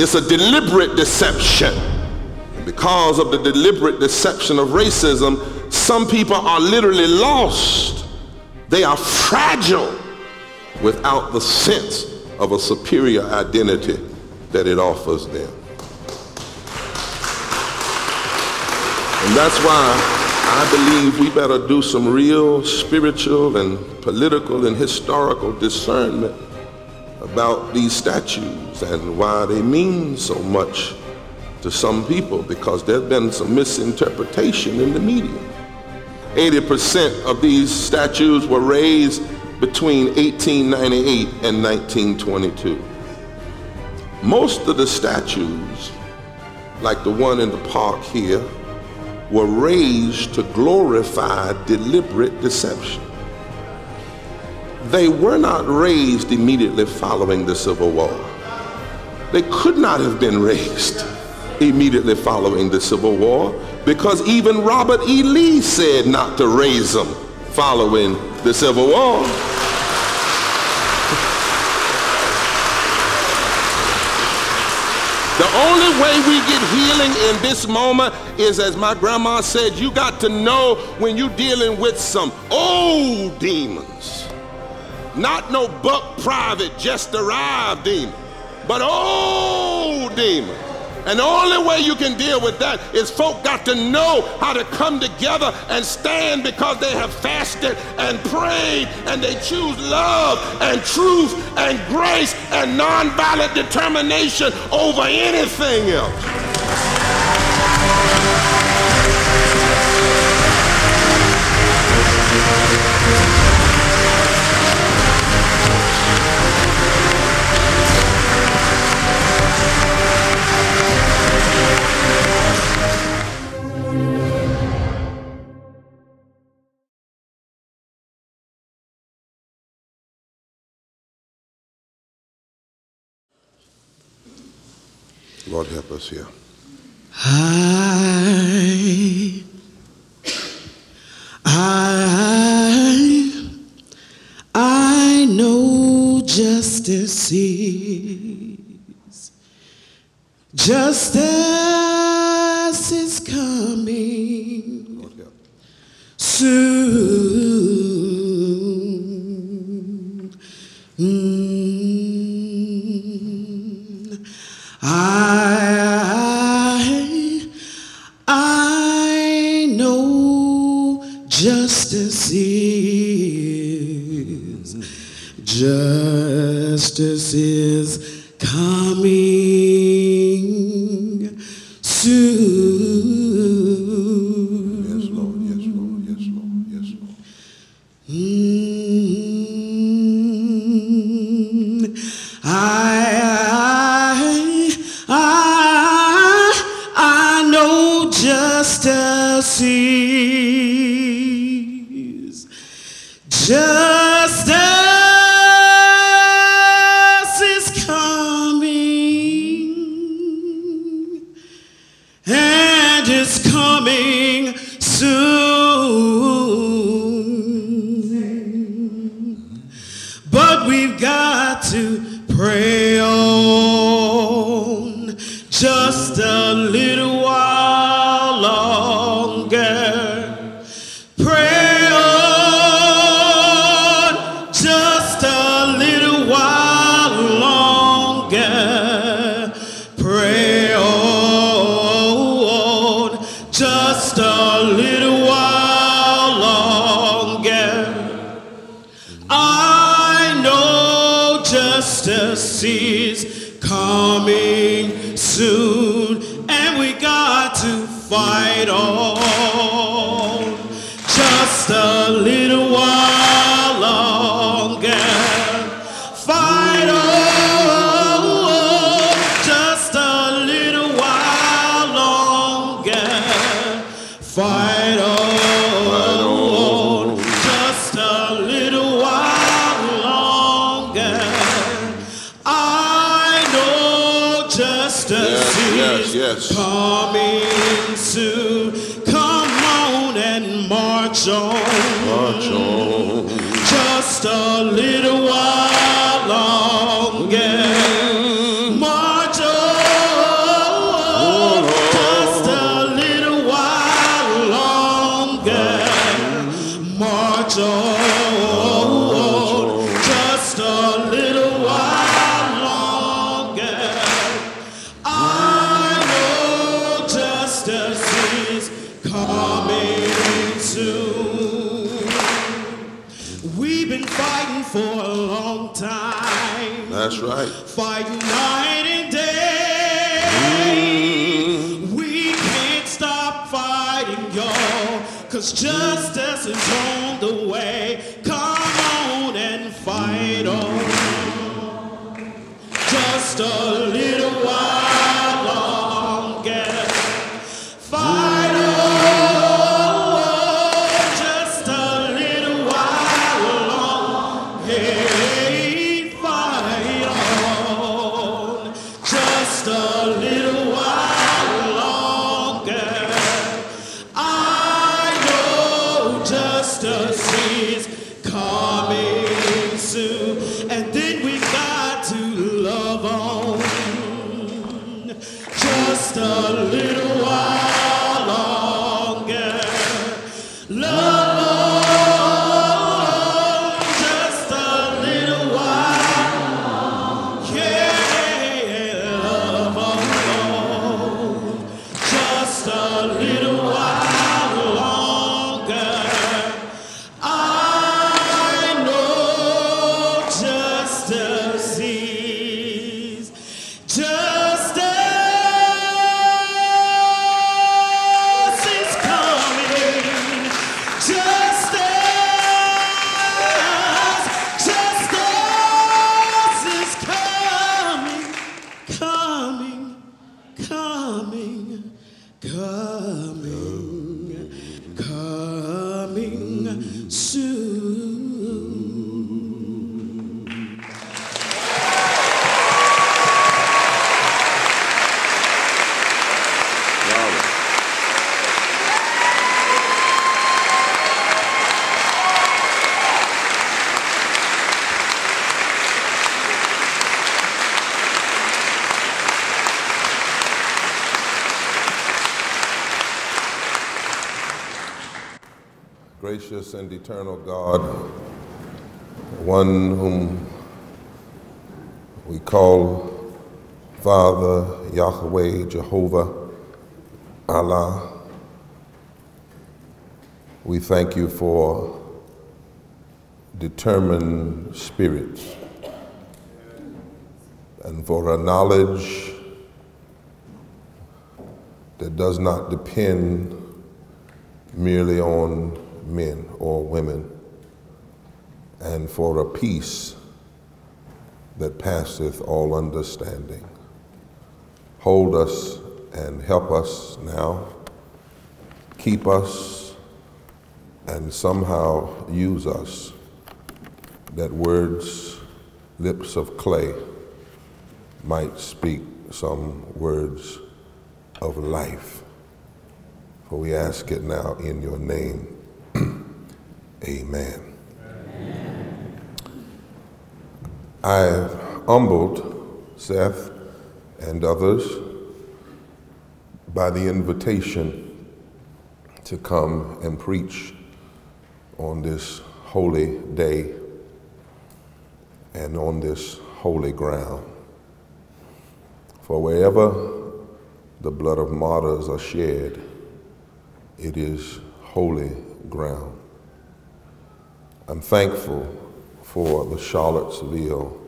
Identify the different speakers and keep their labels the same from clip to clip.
Speaker 1: It's a deliberate deception. Because of the deliberate deception of racism, some people are literally lost. They are fragile without the sense of a superior identity that it offers them. And that's why I believe we better do some real spiritual and political and historical discernment about these statues and why they mean so much to some people because there's been some misinterpretation in the media. 80% of these statues were raised between 1898 and 1922. Most of the statues, like the one in the park here, were raised to glorify deliberate deception. They were not raised immediately following the Civil War. They could not have been raised immediately following the Civil War because even Robert E. Lee said not to raise them following the Civil War. The only way we get healing in this moment is, as my grandma said, you got to know when you're dealing with some old demons. Not no buck private, just arrived demon, but old demons. And the only way you can deal with that is folk got to know how to come together and stand because they have fasted and prayed and they choose love and truth and grace and nonviolent determination over anything else. Lord help us here.
Speaker 2: I, I, I know justice is, justice is coming
Speaker 1: Lord
Speaker 2: soon. I, I know justice is, justice is Cause justice is on the way. Come on and fight on. Just a little
Speaker 1: eternal God, one whom we call Father, Yahweh, Jehovah, Allah, we thank you for determined spirits and for a knowledge that does not depend merely on men or women, and for a peace that passeth all understanding. Hold us and help us now. Keep us and somehow use us that words, lips of clay, might speak some words of life. For we ask it now in your name. Amen. I have humbled Seth and others by the invitation to come and preach on this holy day and on this holy ground. For wherever the blood of martyrs are shed, it is holy ground. I'm thankful for the Charlottesville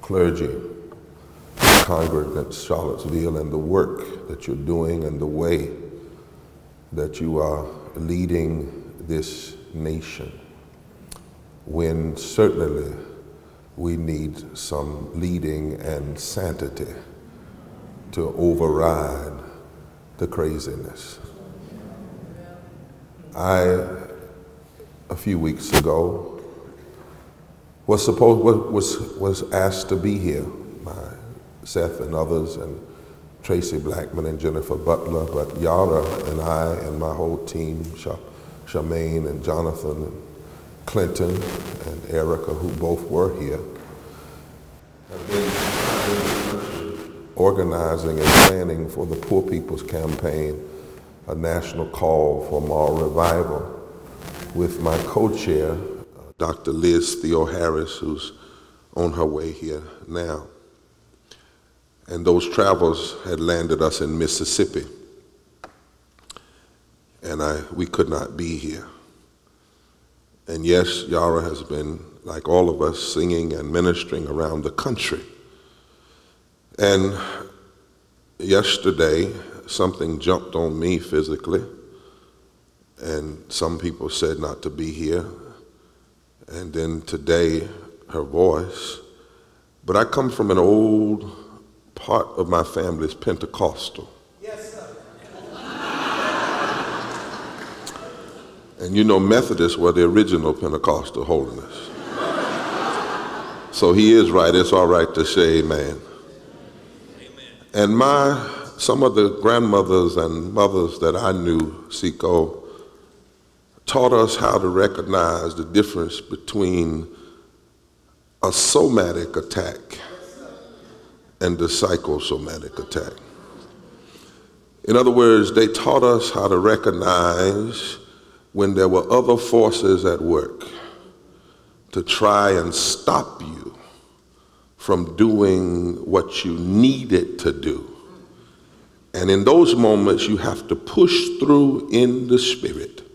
Speaker 1: clergy, the congregants Charlottesville, and the work that you're doing and the way that you are leading this nation. When certainly we need some leading and sanity to override the craziness. I, a few weeks ago, was supposed was was asked to be here by Seth and others and Traci Blackmon and Jennifer Butler, but Yara and I and my whole team, Charmaine and Jonathan and Clinton and Erica, who both were here, have been organizing and planning for the Poor People's Campaign, a national call for moral revival, with my co-chair, Dr. Liz Theoharis, who's on her way here now. And those travels had landed us in Mississippi. And I, we could not be here. And yes, Yara has been, like all of us, singing and ministering around the country. And yesterday, something jumped on me physically, and some people said not to be here. And then today, her voice. But I come from an old part of my family is Pentecostal.
Speaker 2: Yes, sir.
Speaker 1: And you know, Methodists were the original Pentecostal holiness. So he is right. It's all right to say amen. amen. And my some of the grandmothers and mothers that I knew, Siko, taught us how to recognize the difference between a somatic attack and the psychosomatic attack. In other words, they taught us how to recognize when there were other forces at work to try and stop you from doing what you needed to do. And in those moments, you have to push through in the Spirit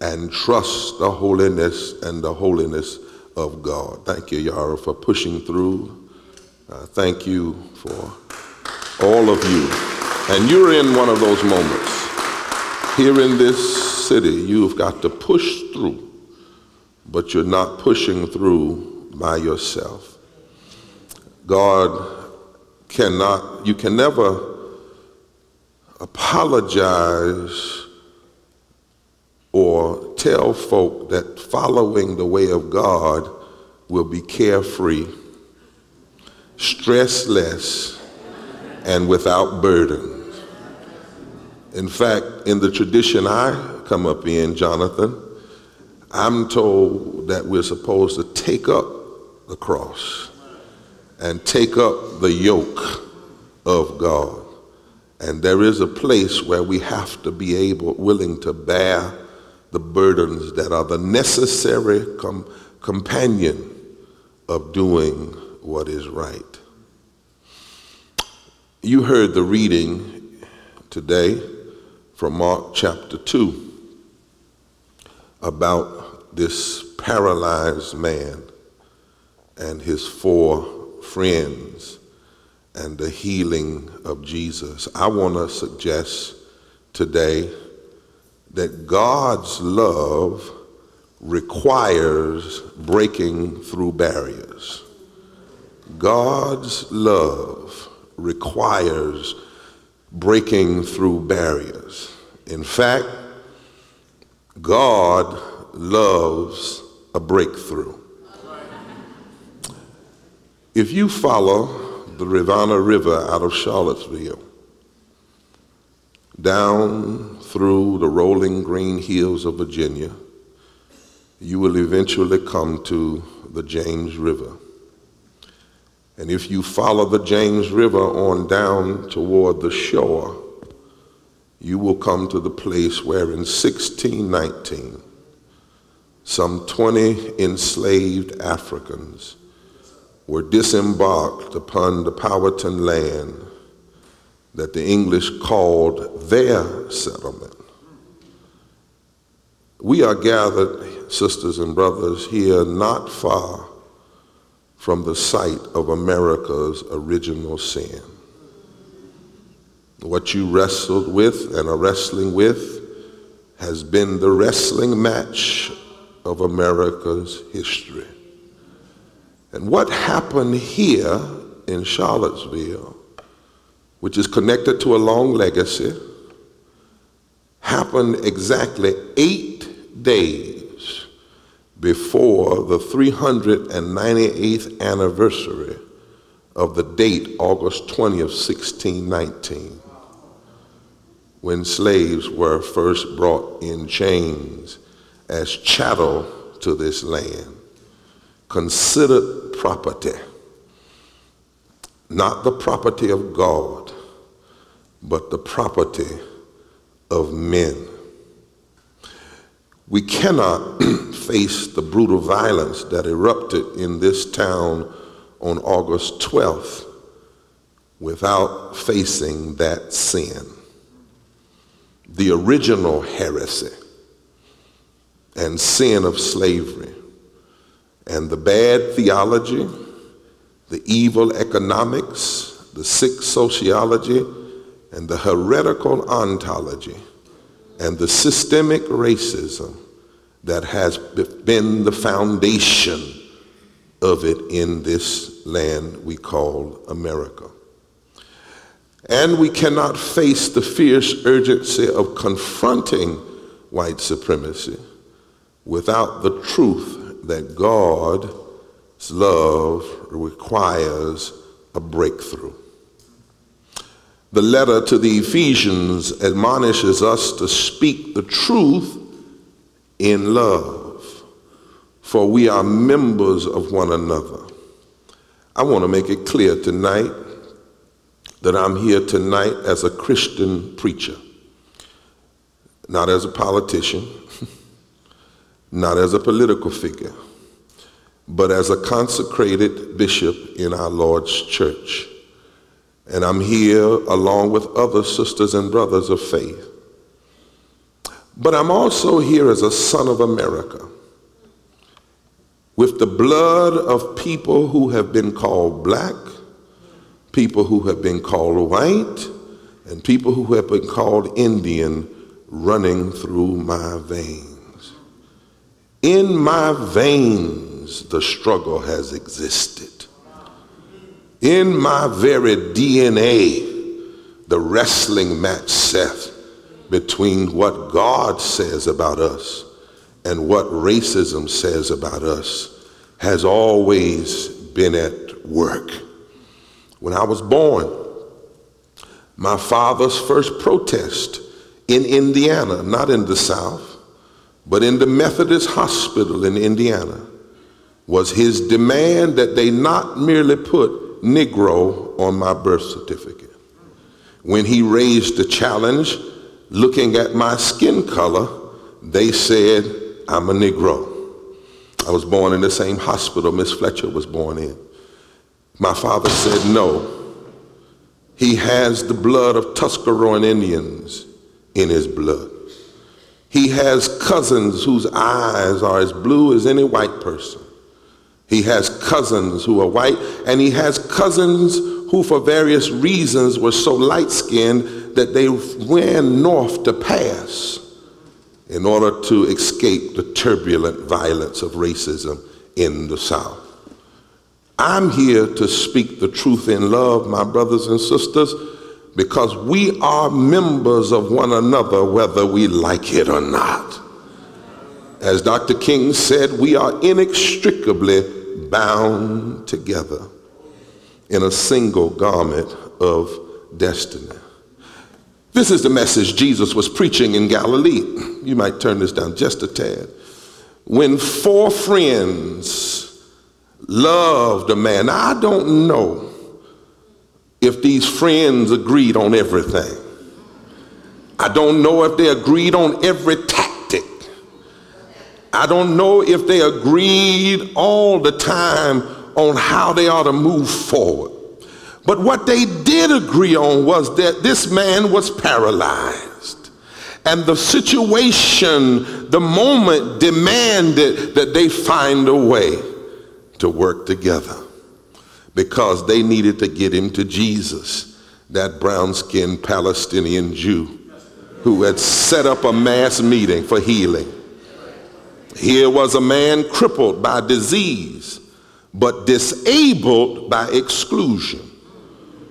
Speaker 1: and trust the holiness and the holiness of God. Thank you, Yara, for pushing through. Uh, thank you for all of you. And you're in one of those moments. Here in this city, you've got to push through, but you're not pushing through by yourself. God cannot, you can never apologize or tell folk that following the way of God will be carefree, stressless, and without burdens. In fact, in the tradition I come up in, Jonathan, I'm told that we're supposed to take up the cross and take up the yoke of God. And there is a place where we have to be able, willing to bear the burdens that are the necessary com- companion of doing what is right. You heard the reading today from Mark chapter 2 about this paralyzed man and his four friends and the healing of Jesus. I want to suggest today that God's love requires breaking through barriers. God's love requires breaking through barriers. In fact, God loves a breakthrough. If you follow the Rivanna River out of Charlottesville, down through the rolling green hills of Virginia, you will eventually come to the James River. And if you follow the James River on down toward the shore, you will come to the place where in 1619, some 20 enslaved Africans were disembarked upon the Powhatan land that the English called their settlement. We are gathered, sisters and brothers, here not far from the site of America's original sin. What you wrestled with and are wrestling with has been the wrestling match of America's history. And what happened here in Charlottesville which is connected to a long legacy, happened exactly eight days before the 398th anniversary of the date, August 20th, 1619, when slaves were first brought in chains as chattel to this land, considered property not the property of God, but the property of men. We cannot face the brutal violence that erupted in this town on August 12th without facing that sin. The original heresy. and sin of slavery and the bad theology, the evil economics, the sick sociology, and the heretical ontology, and the systemic racism that has been the foundation of it in this land we call America. And we cannot face the fierce urgency of confronting white supremacy without the truth that God's love requires a breakthrough. The letter to the Ephesians admonishes us to speak the truth in love, for we are members of one another. I want to make it clear tonight that I'm here tonight as a Christian preacher, not as a politician, not as a political figure, but as a consecrated bishop in our Lord's church. And I'm here along with other sisters and brothers of faith. But I'm also here as a son of America with the blood of people who have been called black, people who have been called white, and people who have been called Indian running through my veins. In my veins, the struggle has existed. In my very DNA, the wrestling match set between what God says about us and what racism says about us has always been at work. When I was born, my father's first protest in Indiana, not in the South, but in the Methodist Hospital in Indiana, was his demand that they not merely put Negro on my birth certificate. When he raised the challenge, looking at my skin color, they said, I'm a Negro. I was born in the same hospital Miss Fletcher was born in. My father said, no. He has the blood of Tuscarora Indians in his blood. He has cousins whose eyes are as blue as any white person. He has cousins who are white, and he has cousins who, for various reasons, were so light skinned that they ran north to pass in order to escape the turbulent violence of racism in the South. I'm here to speak the truth in love, my brothers and sisters, because we are members of one another whether we like it or not. As Dr. King said, we are inextricably bound together in a single garment of destiny. This is the message Jesus was preaching in Galilee. You might turn this down just a tad. When four friends loved a man, I don't know if these friends agreed on everything. I don't know if they agreed on every tactic. I don't know if they agreed all the time on how they ought to move forward. But what they did agree on was that this man was paralyzed. And the situation, the moment demanded that they find a way to work together because they needed to get him to Jesus, that brown skinned Palestinian Jew who had set up a mass meeting for healing. Here was a man crippled by disease, but disabled by exclusion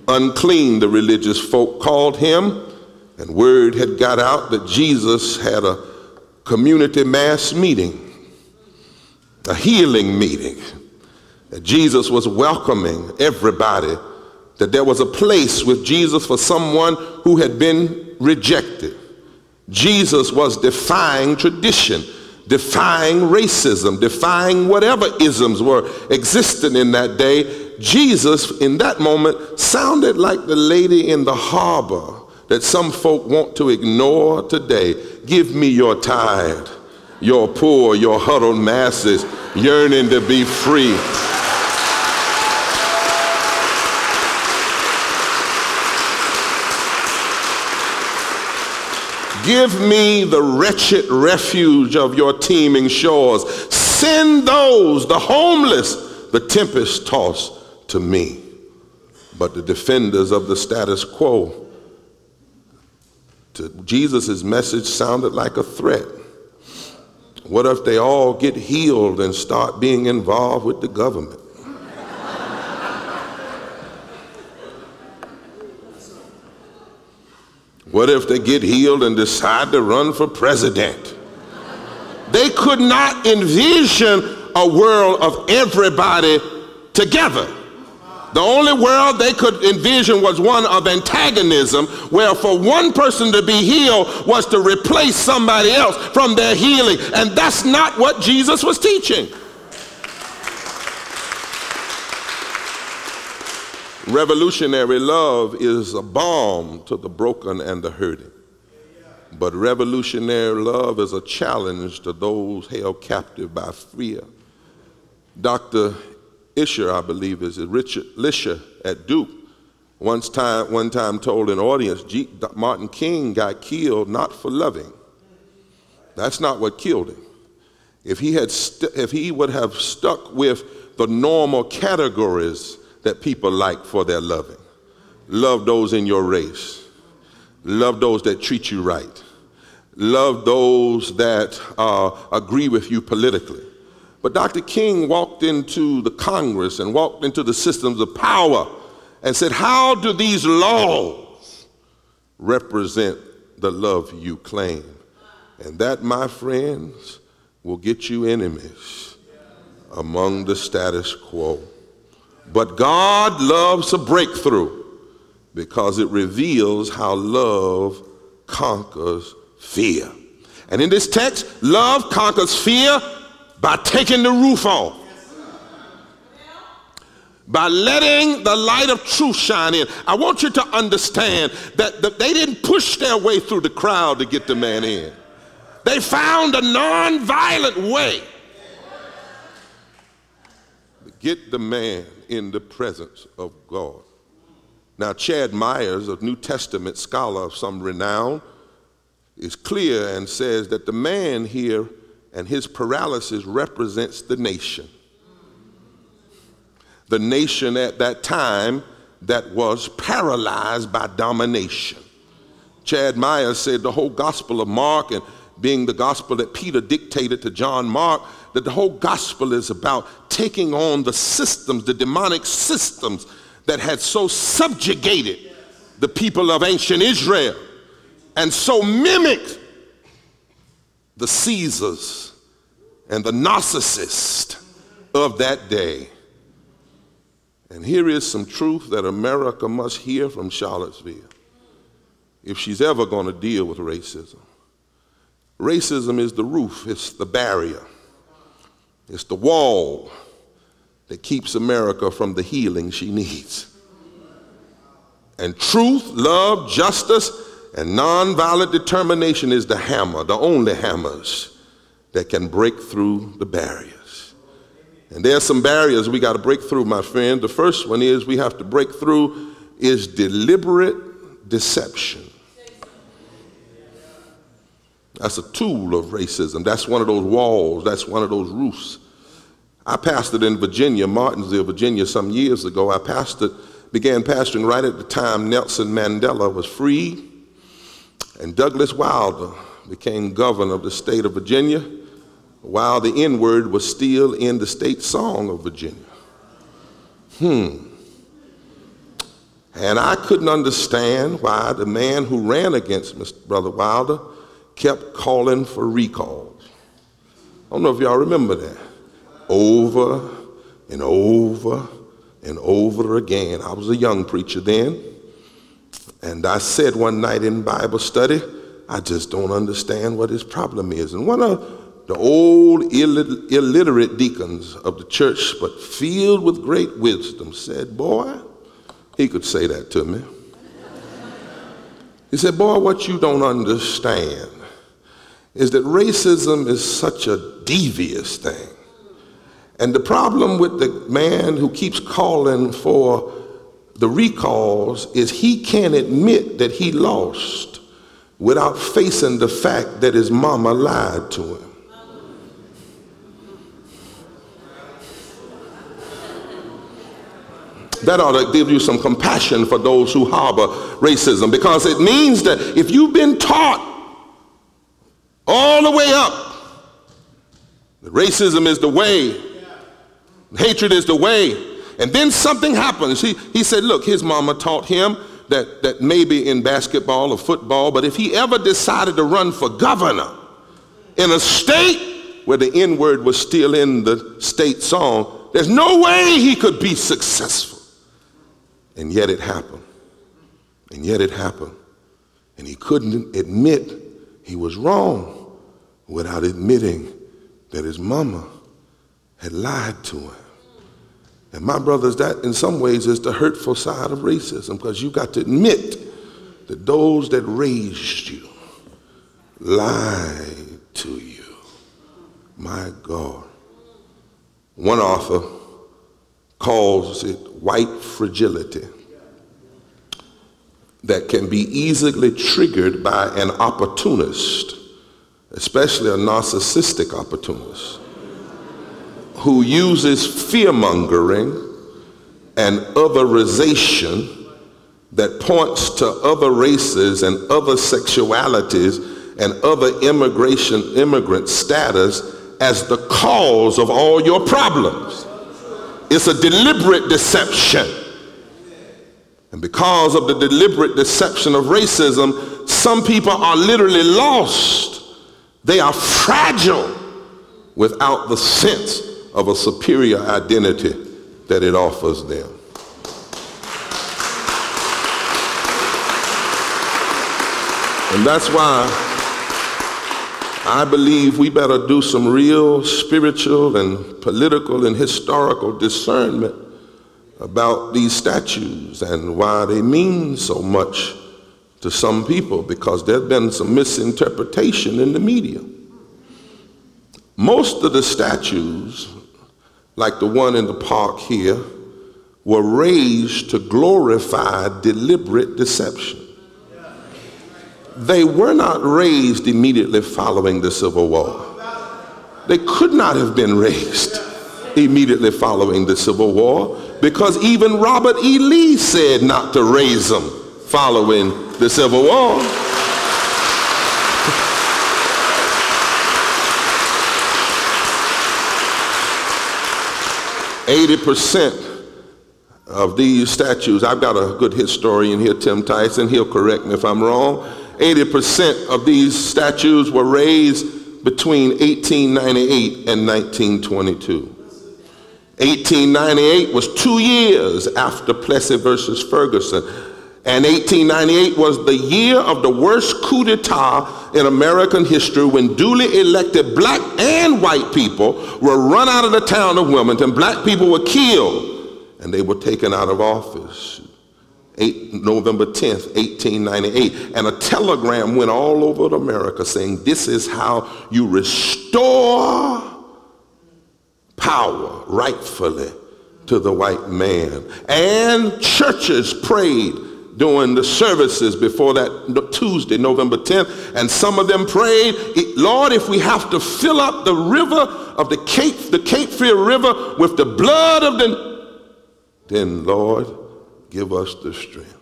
Speaker 1: unclean, the religious folk called him, and word had got out that Jesus had a community mass meeting, a healing meeting. That Jesus was welcoming everybody, that there was a place with Jesus for someone who had been rejected. Jesus was defying tradition, defying racism, defying whatever isms were existing in that day Jesus in that moment sounded like the lady in the harbor that some folk want to ignore today. Give me your tithe, your poor, your huddled masses yearning to be free. Give me the wretched refuge of your teeming shores. Send those, the homeless, the tempest tossed to me. But the defenders of the status quo, to Jesus' message sounded like a threat. What if they all get healed and start being involved with the government? What if they get healed and decide to run for president? They could not envision a world of everybody together. The only world they could envision was one of antagonism, where for one person to be healed was to replace somebody else from their healing. And that's not what Jesus was teaching. Revolutionary love is a balm to the broken and the hurting. But revolutionary love is a challenge to those held captive by fear. Dr. Isher, I believe, is it Richard Lischer at Duke, once time, one time told an audience, G, Martin King got killed not for loving. That's not what killed him. If he, had if he would have stuck with the normal categories that people like for their loving. Love those in your race. Love those that treat you right. Love those that uh, agree with you politically. But Dr. King walked into the Congress and walked into the systems of power and said, How do these laws represent the love you claim? And that, my friends, will get you enemies among the status quo. But God loves a breakthrough because it reveals how love conquers fear. And in this text, love conquers fear by taking the roof off. By letting the light of truth shine in. I want you to understand that the, they didn't push their way through the crowd to get the man in. They found a non-violent way to get the man in the presence of God. Now, Ched Myers, a New Testament scholar of some renown, is clear and says that the man here and his paralysis represents the nation. The nation at that time that was paralyzed by domination. Ched Myers said the whole Gospel of Mark and being the gospel that Peter dictated to John Mark, that the whole gospel is about taking on the systems, the demonic systems that had so subjugated the people of ancient Israel and so mimicked the Caesars and the narcissists of that day. And here is some truth that America must hear from Charlottesville if she's ever going to deal with racism. Racism is the roof, it's the barrier, it's the wall that keeps America from the healing she needs. And truth, love, justice, and nonviolent determination is the hammer, the only hammers that can break through the barriers. And there are some barriers we got to break through, my friend. The first one is we have to break through is deliberate deception. That's a tool of racism. That's one of those walls. That's one of those roofs. I pastored in Virginia, Martinsville, Virginia, some years ago. I pastored, began pastoring right at the time Nelson Mandela was free, and Douglas Wilder became governor of the state of Virginia, while the N word was still in the state song of Virginia. Hmm. And I couldn't understand why the man who ran against Mr. Brother Wilder kept calling for recalls. I don't know if y'all remember that. Over and over and over again. I was a young preacher then. And I said one night in Bible study, I just don't understand what his problem is. And one of the old Ill- illiterate deacons of the church, but filled with great wisdom, said, Boy, he could say that to me. He said, Boy, what you don't understand is that racism is such a devious thing. And the problem with the man who keeps calling for the recalls is he can't admit that he lost without facing the fact that his mama lied to him. That ought to give you some compassion for those who harbor racism because it means that if you've been taught all the way up that racism is the way, hatred is the way, and then something happens. He, he said, look, his mama taught him that, that maybe in basketball or football, but if he ever decided to run for governor in a state where the N word was still in the state song, there's no way he could be successful. And yet it happened. And yet it happened. And he couldn't admit he was wrong without admitting that his mama had lied to him. And my brothers, that in some ways is the hurtful side of racism because you got to admit that those that raised you lied to you. My God. One author calls it white fragility that can be easily triggered by an opportunist, especially a narcissistic opportunist who uses fear mongering and otherization that points to other races and other sexualities and other immigration immigrant status as the cause of all your problems. It's a deliberate deception. And because of the deliberate deception of racism, some people are literally lost. They are fragile without the sense of a superior identity that it offers them. And that's why I believe we better do some real spiritual and political and historical discernment about these statues and why they mean so much to some people because there's been some misinterpretation in the media. Most of the statues like the one in the park here, were raised to glorify deliberate deception. They were not raised immediately following the Civil War. They could not have been raised immediately following the Civil War because even Robert E. Lee said not to raise them following the Civil War. 80% of these statues, I've got a good historian here, Tim Tyson, he'll correct me if I'm wrong. 80% of these statues were raised between 1898 and 1922. 1898 was two years after Plessy versus Ferguson. And 1898 was the year of the worst coup d'etat in American history when duly elected black and white people were run out of the town of Wilmington. Black people were killed and they were taken out of office. 8, November 10th, 1898. And a telegram went all over America saying, this is how you restore power rightfully to the white man. And churches prayed during the services before that Tuesday, November 10th, and some of them prayed, Lord, if we have to fill up the river of the Cape, the Cape Fear River with the blood of the, then Lord, give us the strength.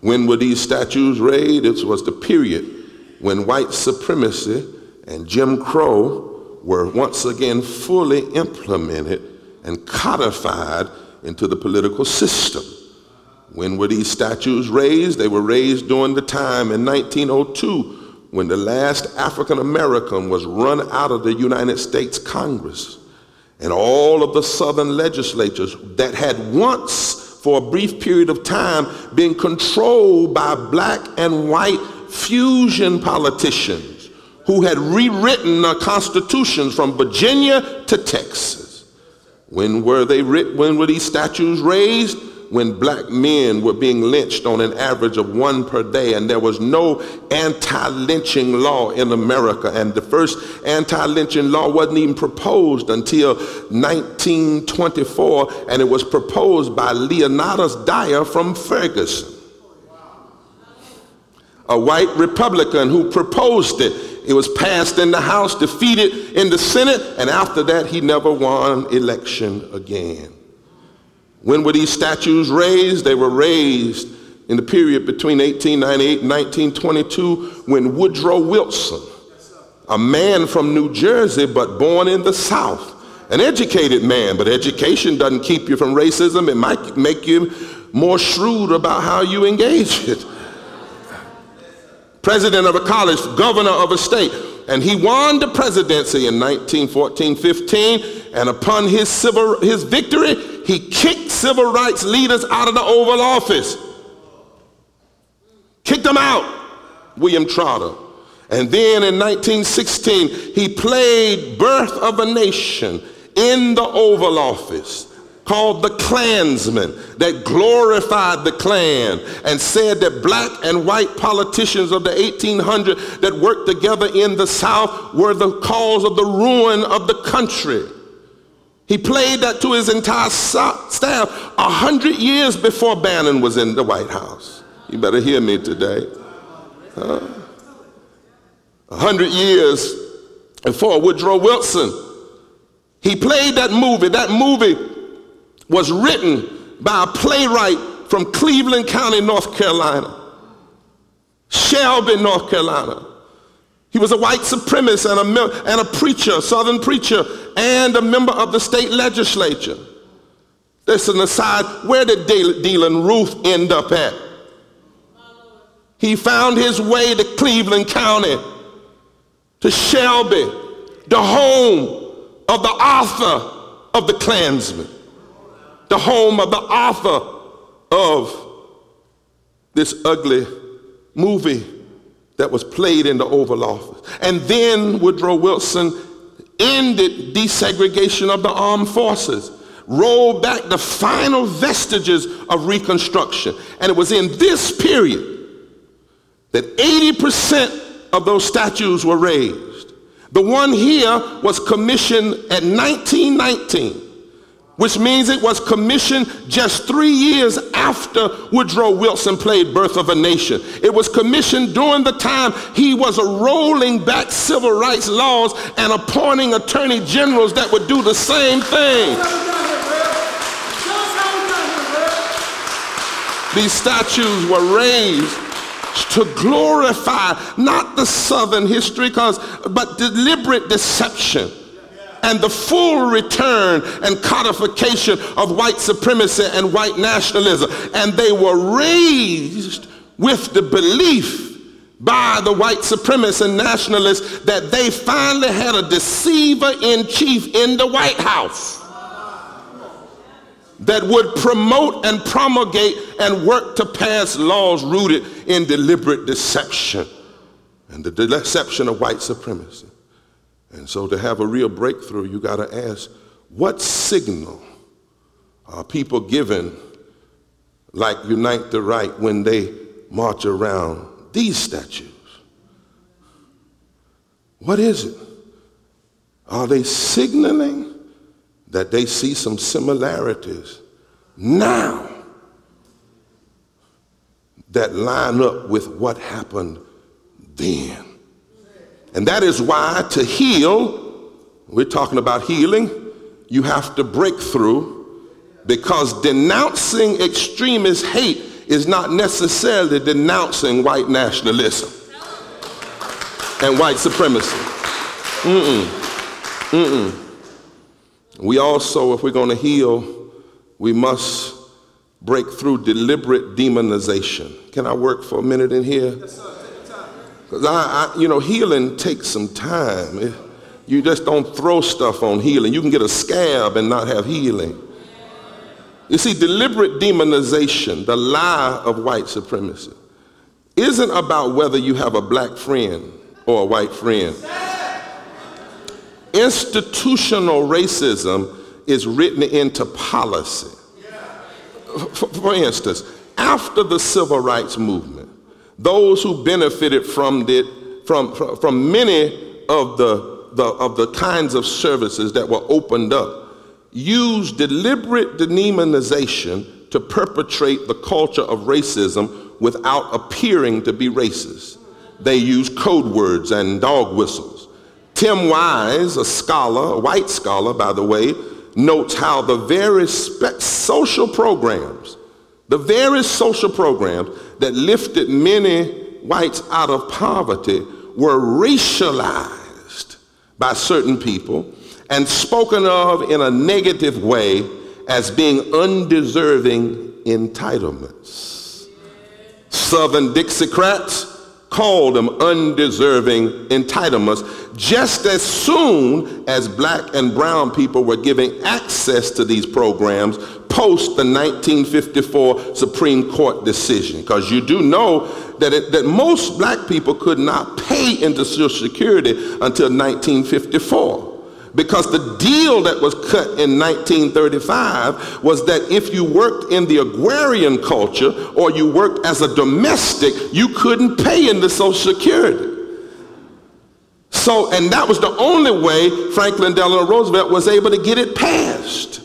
Speaker 1: When were these statues raised? It was the period when white supremacy and Jim Crow were once again fully implemented and codified into the political system. When were these statues raised? They were raised during the time in 1902 when the last African American was run out of the United States Congress. And all of the southern legislatures that had once, for a brief period of time, been controlled by black and white fusion politicians who had rewritten the constitutions from Virginia to Texas. When were they when were these statues raised? when black men were being lynched on an average of one per day, and there was no anti lynching law in America. And the first anti lynching law wasn't even proposed until 1924, and it was proposed by Leonidas Dyer from Ferguson. A white Republican who proposed it. It was passed in the House, defeated in the Senate, and after that, he never won election again. When were these statues raised? They were raised in the period between 1898 and 1922 when Woodrow Wilson, a man from New Jersey but born in the South, an educated man, but education doesn't keep you from racism. It might make you more shrewd about how you engage it. President of a college, governor of a state, and he won the presidency in 1914-15, and upon his, civil, his victory, he kicked civil rights leaders out of the Oval Office. Kicked them out, William Trotter. And then in 1916, he played Birth of a Nation in the Oval Office called the Klansmen that glorified the Klan and said that black and white politicians of the 1800s that worked together in the South were the cause of the ruin of the country. He played that to his entire staff a hundred years before Bannon was in the White House. You better hear me today. A hundred years before Woodrow Wilson he played that movie. That movie was written by a playwright from Cleveland County, North Carolina, Shelby, North Carolina. He was a white supremacist and a, and a preacher, southern preacher, and a member of the state legislature. This is an aside. Where did Dylann Roof end up at? He found his way to Cleveland County, to Shelby, the home of the author of the Clansman, the home of the author of this ugly movie that was played in the Oval Office. And then Woodrow Wilson ended desegregation of the armed forces, rolled back the final vestiges of Reconstruction. And it was in this period that 80% of those statues were raised. The one here was commissioned at 1919, which means it was commissioned just three years after Woodrow Wilson played Birth of a Nation. It was commissioned during the time he was rolling back civil rights laws and appointing attorney generals that would do the same thing. These statues were raised to glorify not the southern history cause but deliberate deception and the full return and codification of white supremacy and white nationalism and they were raised with the belief by the white supremacists and nationalists that they finally had a deceiver in chief in the White House that would promote and promulgate and work to pass laws rooted in deliberate deception and the deception of white supremacy. And so to have a real breakthrough, you got to ask, what signal are people given like Unite the Right when they march around these statues? What is it? Are they signaling that they see some similarities now that line up with what happened then. And that is why to heal, we're talking about healing, you have to break through because denouncing extremist hate is not necessarily denouncing white nationalism and white supremacy. Mm-mm. Mm-mm. We also, if we're going to heal, we must break through deliberate demonization. Can I work for a minute in here? Because I, I, you know, healing takes some time. It, you just don't throw stuff on healing. You can get a scab and not have healing. You see, deliberate demonization, the lie of white supremacy, isn't about whether you have a black friend or a white friend. Institutional racism is written into policy. For, for instance, after the civil rights movement, those who benefited from it, from, from, many of the, the, of the kinds of services that were opened up, used deliberate demonization to perpetrate the culture of racism without appearing to be racist. They use code words and dog whistles. Tim Wise, a scholar, a white scholar, by the way, notes how the various social programs, the various social programs that lifted many whites out of poverty were racialized by certain people and spoken of in a negative way as being undeserving entitlements. Southern Dixiecrats called them undeserving entitlements just as soon as black and brown people were given access to these programs post the 1954 Supreme Court decision. Because you do know that, it, that most black people could not pay into Social Security until 1954 because the deal that was cut in 1935 was that if you worked in the agrarian culture or you worked as a domestic, you couldn't pay into Social Security. So, and that was the only way Franklin Delano Roosevelt was able to get it passed.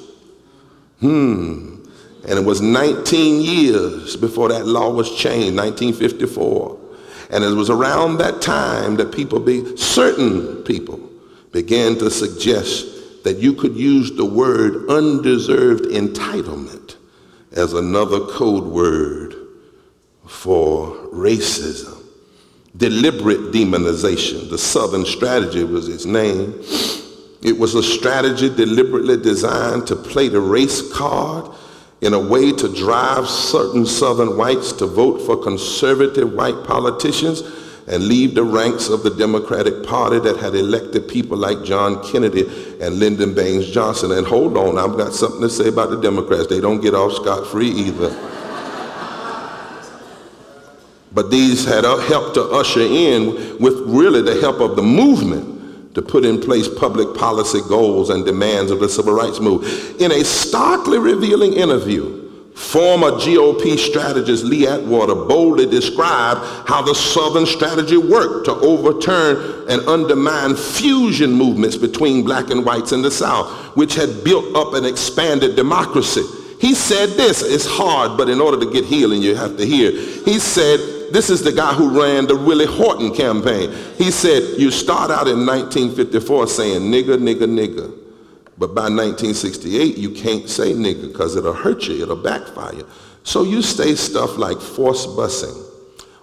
Speaker 1: Hmm. And it was 19 years before that law was changed, 1954. And it was around that time that people, be certain people, began to suggest that you could use the word undeserved entitlement as another code word for racism. Deliberate demonization. The Southern strategy was its name. It was a strategy deliberately designed to play the race card in a way to drive certain Southern whites to vote for conservative white politicians and leave the ranks of the Democratic Party that had elected people like John Kennedy and Lyndon Baines Johnson. And hold on, I've got something to say about the Democrats. They don't get off scot-free either. but these had helped to usher in, with really the help of the movement, to put in place public policy goals and demands of the civil rights movement. In a starkly revealing interview, Former GOP strategist Lee Atwater boldly described how the Southern strategy worked to overturn and undermine fusion movements between black and whites in the South, which had built up an expanded democracy. He said this, it's hard, but in order to get healing, you have to hear. He said, this is the guy who ran the Willie Horton campaign. He said, you start out in 1954 saying nigger, nigger, nigger. But by 1968, you can't say nigger because it'll hurt you, it'll backfire. So you say stuff like forced busing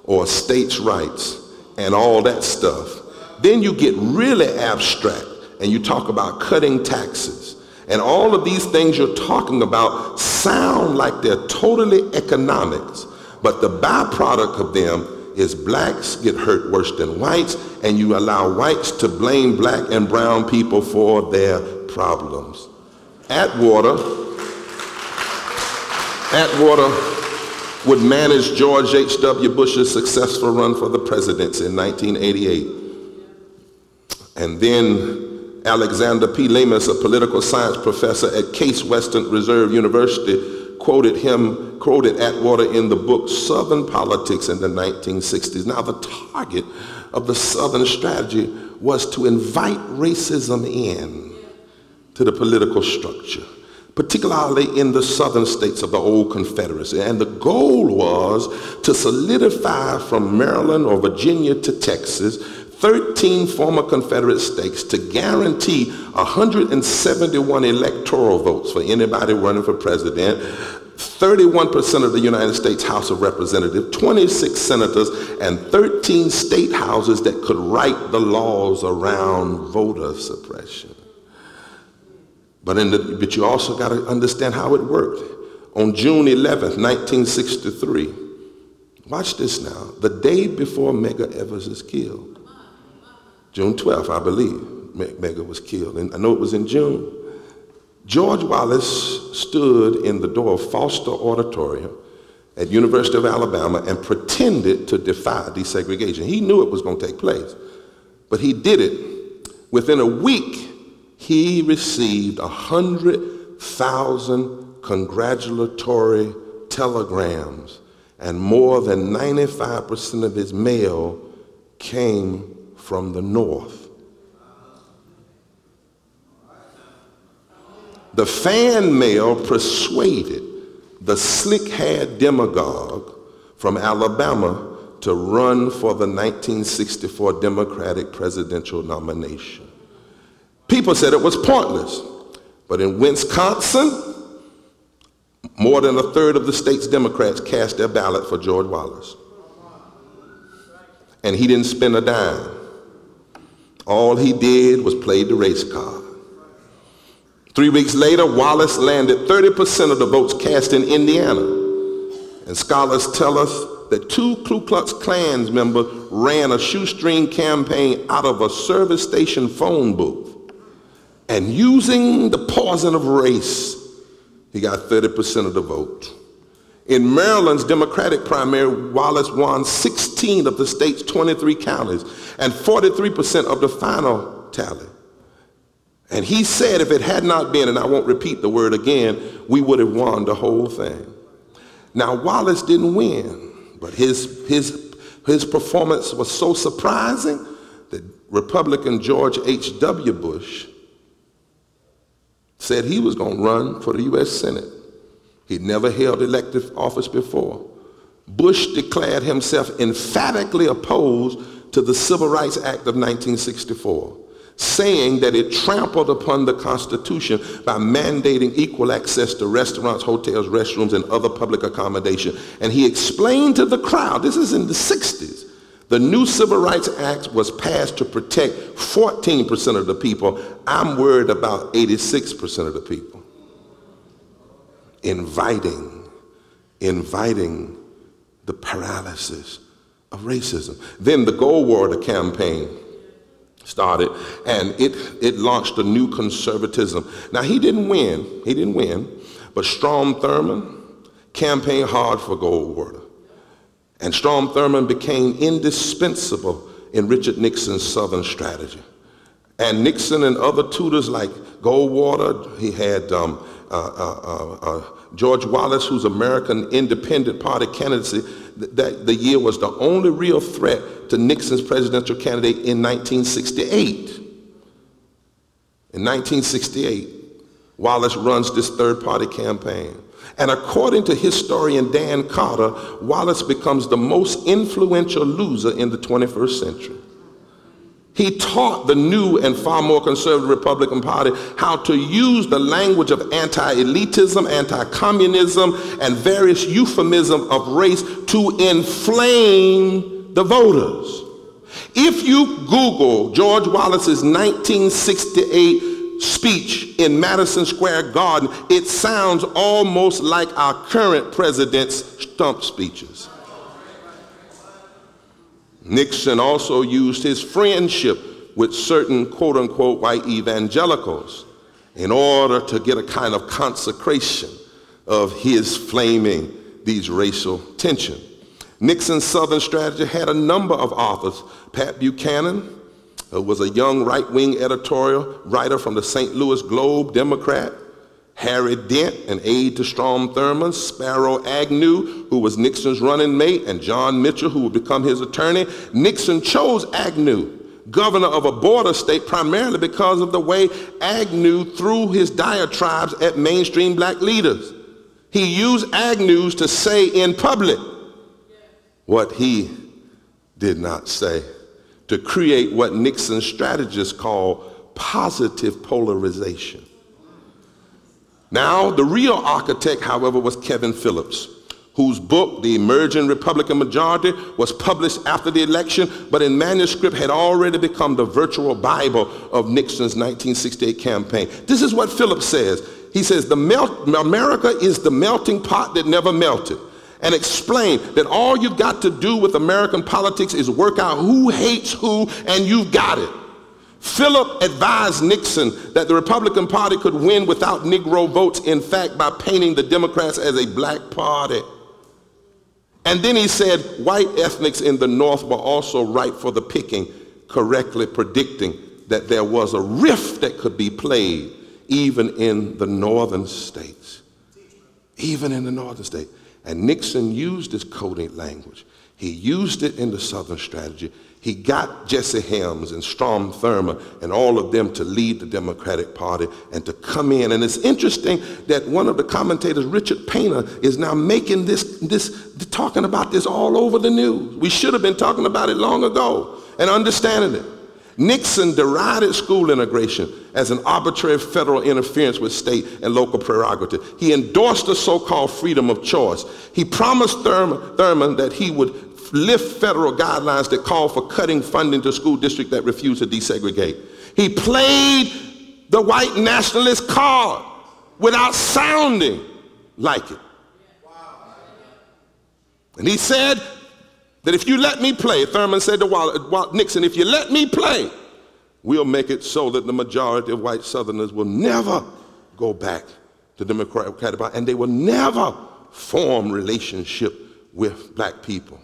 Speaker 1: or states' rights and all that stuff. Then you get really abstract and you talk about cutting taxes. And all of these things you're talking about sound like they're totally economics, but the byproduct of them is blacks get hurt worse than whites, and you allow whites to blame black and brown people for their problems. Atwater, Atwater would manage George H.W. Bush's successful run for the presidency in 1988. And then Alexander P. Lamis, a political science professor at Case Western Reserve University, quoted him, quoted Atwater in the book Southern Politics in the 1960s. Now, the target of the Southern strategy was to invite racism in to the political structure, particularly in the southern states of the old Confederacy. And the goal was to solidify from Maryland or Virginia to Texas 13 former Confederate states to guarantee 171 electoral votes for anybody running for president, 31% of the United States House of Representatives, 26 senators, and 13 state houses that could write the laws around voter suppression. But, in the, but you also got to understand how it worked. On June 11th, 1963, watch this now, the day before Medgar Evers is killed, June 12th, I believe, Medgar was killed, and I know it was in June. George Wallace stood in the door of Foster Auditorium at University of Alabama and pretended to defy desegregation. He knew it was going to take place, but he did it. Within a week, he received a 100,000 congratulatory telegrams, and more than 95% of his mail came from the North. The fan mail persuaded the slick-haired demagogue from Alabama to run for the 1964 Democratic presidential nomination. People said it was pointless, but in Wisconsin, more than a third of the state's Democrats cast their ballot for George Wallace. And he didn't spend a dime. All he did was play the race card. Three weeks later, Wallace landed 30% of the votes cast in Indiana. And scholars tell us that two Ku Klux Klans members ran a shoestring campaign out of a service station phone booth. And using the poison of race, he got 30% of the vote. In Maryland's Democratic primary, Wallace won 16 of the state's 23 counties and 43% of the final tally. And he said if it had not been, and I won't repeat the word again, we would have won the whole thing. Now, Wallace didn't win, but his, his, his performance was so surprising that Republican George H.W. Bush said he was going to run for the U.S. Senate. He'd never held elective office before. Bush declared himself emphatically opposed to the Civil Rights Act of 1964, saying that it trampled upon the Constitution by mandating equal access to restaurants, hotels, restrooms, and other public accommodation. And he explained to the crowd, this is in the 60s, the new Civil Rights Act was passed to protect 14% of the people. I'm worried about 86% of the people. Inviting, inviting the paralysis of racism. Then the Goldwater campaign started and it, it launched a new conservatism. Now he didn't win, he didn't win, but Strom Thurmond campaigned hard for Goldwater. And Strom Thurmond became indispensable in Richard Nixon's Southern strategy. And Nixon and other tutors like Goldwater, he had um, uh, uh, uh, uh George Wallace, whose American Independent Party candidacy that the year was the only real threat to Nixon's presidential candidate in 1968. In 1968, Wallace runs this third party campaign. And according to historian Dan Carter, Wallace becomes the most influential loser in the 21st century. He taught the new and far more conservative Republican Party how to use the language of anti-elitism, anti-communism, and various euphemisms of race to inflame the voters. If you Google George Wallace's 1968 speech in Madison Square Garden, it sounds almost like our current president's stump speeches. Nixon also used his friendship with certain quote unquote white evangelicals in order to get a kind of consecration of his flaming these racial tension. Nixon's Southern strategy had a number of authors. Pat Buchanan was a young right-wing editorial writer from the St. Louis Globe, Democrat. Harry Dent, an aide to Strom Thurmond, Spiro Agnew, who was Nixon's running mate, and John Mitchell, who would become his attorney. Nixon chose Agnew, governor of a border state, primarily because of the way Agnew threw his diatribes at mainstream black leaders. He used Agnews to say in public what he did not say, to create what Nixon strategists call positive polarization. Now, the real architect, however, was Kevin Phillips, whose book, The Emerging Republican Majority, was published after the election, but in manuscript had already become the virtual Bible of Nixon's 1968 campaign. This is what Phillips says. He says, the melt, America is the melting pot that never melted. And explain that all you've got to do with American politics is work out who hates who, and you've got it. Philip advised Nixon that the Republican Party could win without Negro votes, in fact, by painting the Democrats as a black party. And then he said white ethnics in the North were also ripe for the picking, correctly predicting that there was a rift that could be played even in the northern states. Even in the northern states. And Nixon used this coding language. He used it in the Southern strategy. He got Jesse Helms and Strom Thurmond and all of them to lead the Democratic Party and to come in. And it's interesting that one of the commentators, Richard Painter, is now making this, this talking about this all over the news. We should have been talking about it long ago and understanding it. Nixon derided school integration as an arbitrary federal interference with state and local prerogative. He endorsed the so-called freedom of choice. He promised Thurman, Thurmond that he would lift federal guidelines that call for cutting funding to school districts that refuse to desegregate. He played the white nationalist card without sounding like it. And he said that if you let me play, Thurman said to Walt, Nixon, if you let me play, we'll make it so that the majority of white Southerners will never go back to Democratic Party and they will never form relationship with black people.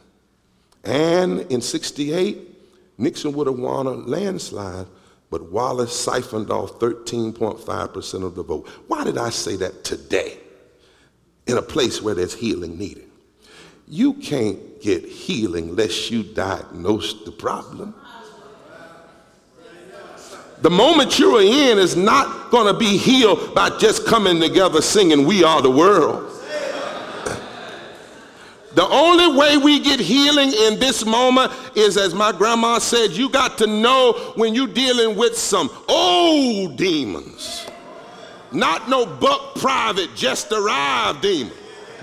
Speaker 1: And in 68, Nixon would have won a landslide, but Wallace siphoned off 13.5% of the vote. Why did I say that today in a place where there's healing needed? You can't get healing unless you diagnose the problem. The moment you're in is not going to be healed by just coming together singing, We Are the World. The only way we get healing in this moment is, as my grandma said, you got to know when you're dealing with some old demons. Not no buck private, just arrived demon,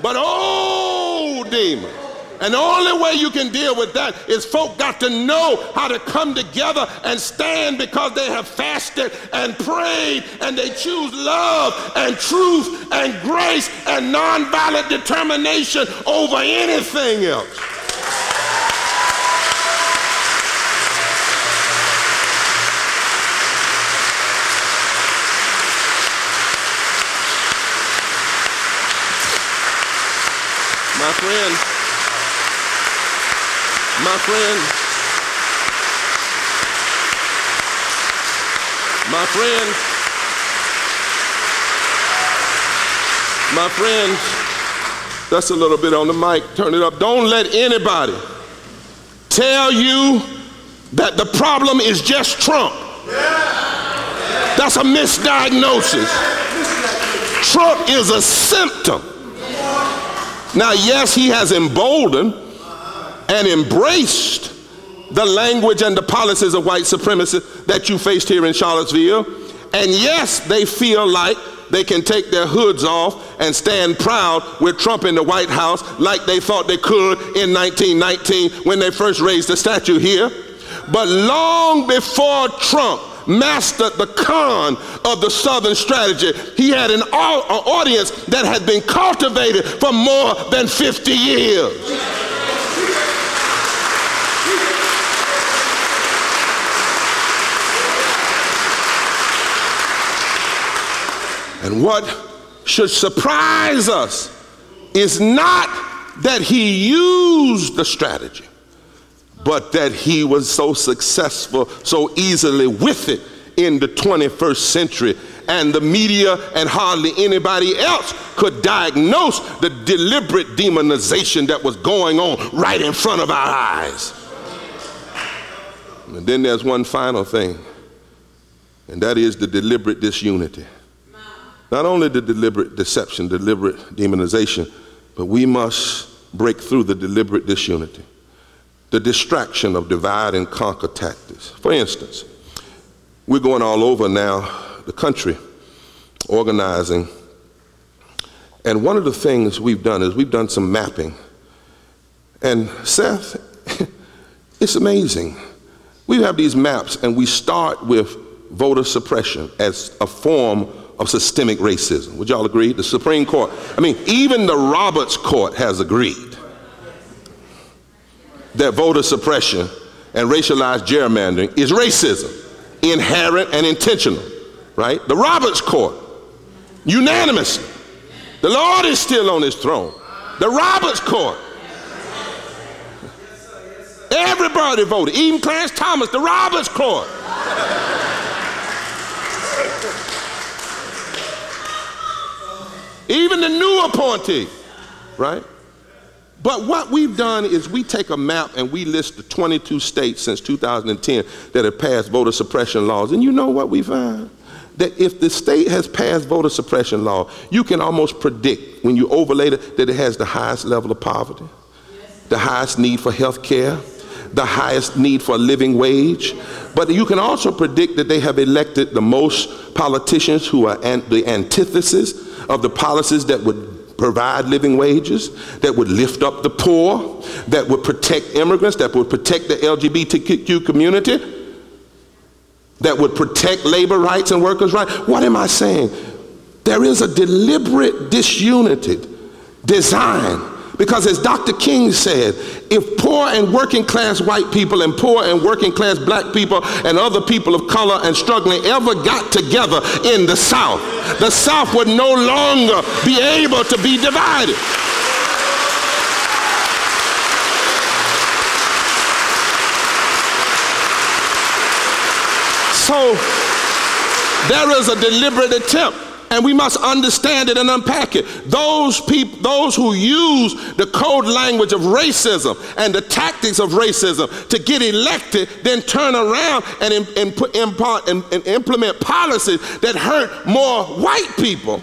Speaker 1: but oh, old demons. And the only way you can deal with that is folk got to know how to come together and stand because they have fasted and prayed and they choose love and truth and grace and nonviolent determination over anything else. Friend, my friend, my friend, my friends, that's a little bit on the mic. Turn it up. Don't let anybody tell you that the problem is just Trump. That's a misdiagnosis. Trump is a symptom. Now, yes, he has emboldened and embraced the language and the policies of white supremacy that you faced here in Charlottesville. And yes, they feel like they can take their hoods off and stand proud with Trump in the White House like they thought they could in 1919 when they first raised the statue here. But long before Trump mastered the con of the Southern strategy, he had an audience that had been cultivated for more than 50 years. And what should surprise us is not that he used the strategy, but that he was so successful so easily with it in the 21st century. And the media and hardly anybody else could diagnose the deliberate demonization that was going on right in front of our eyes. And then there's one final thing, and that is the deliberate disunity. Not only the deliberate deception, deliberate demonization, but we must break through the deliberate disunity, the distraction of divide and conquer tactics. For instance, we're going all over now the country organizing. And one of the things we've done is we've done some mapping. And Seth, it's amazing. We have these maps and we start with voter suppression as a form of systemic racism. Would y'all agree? The Supreme Court, I mean, even the Roberts Court has agreed that voter suppression and racialized gerrymandering is racism, inherent and intentional, right? The Roberts Court, unanimously. The Lord is still on his throne. The Roberts Court. Everybody voted, even Clarence Thomas, the Roberts Court. Even the new appointee, right? But what we've done is we take a map and we list the 22 states since 2010 that have passed voter suppression laws. And you know what we find? That if the state has passed voter suppression law, you can almost predict when you overlay it that it has the highest level of poverty, the highest need for health care, the highest need for a living wage. But you can also predict that they have elected the most politicians who are an, the antithesis of the policies that would provide living wages, that would lift up the poor, that would protect immigrants, that would protect the LGBTQ community, that would protect labor rights and workers' rights. What am I saying? There is a deliberate disunity design because as Dr. King said, if poor and working class white people and poor and working class black people and other people of color and struggling ever got together in the South, the South would no longer be able to be divided. So there is a deliberate attempt and we must understand it and unpack it. Those people, those who use the code language of racism and the tactics of racism to get elected, then turn around and, and, put, impart, and, and implement policies that hurt more white people.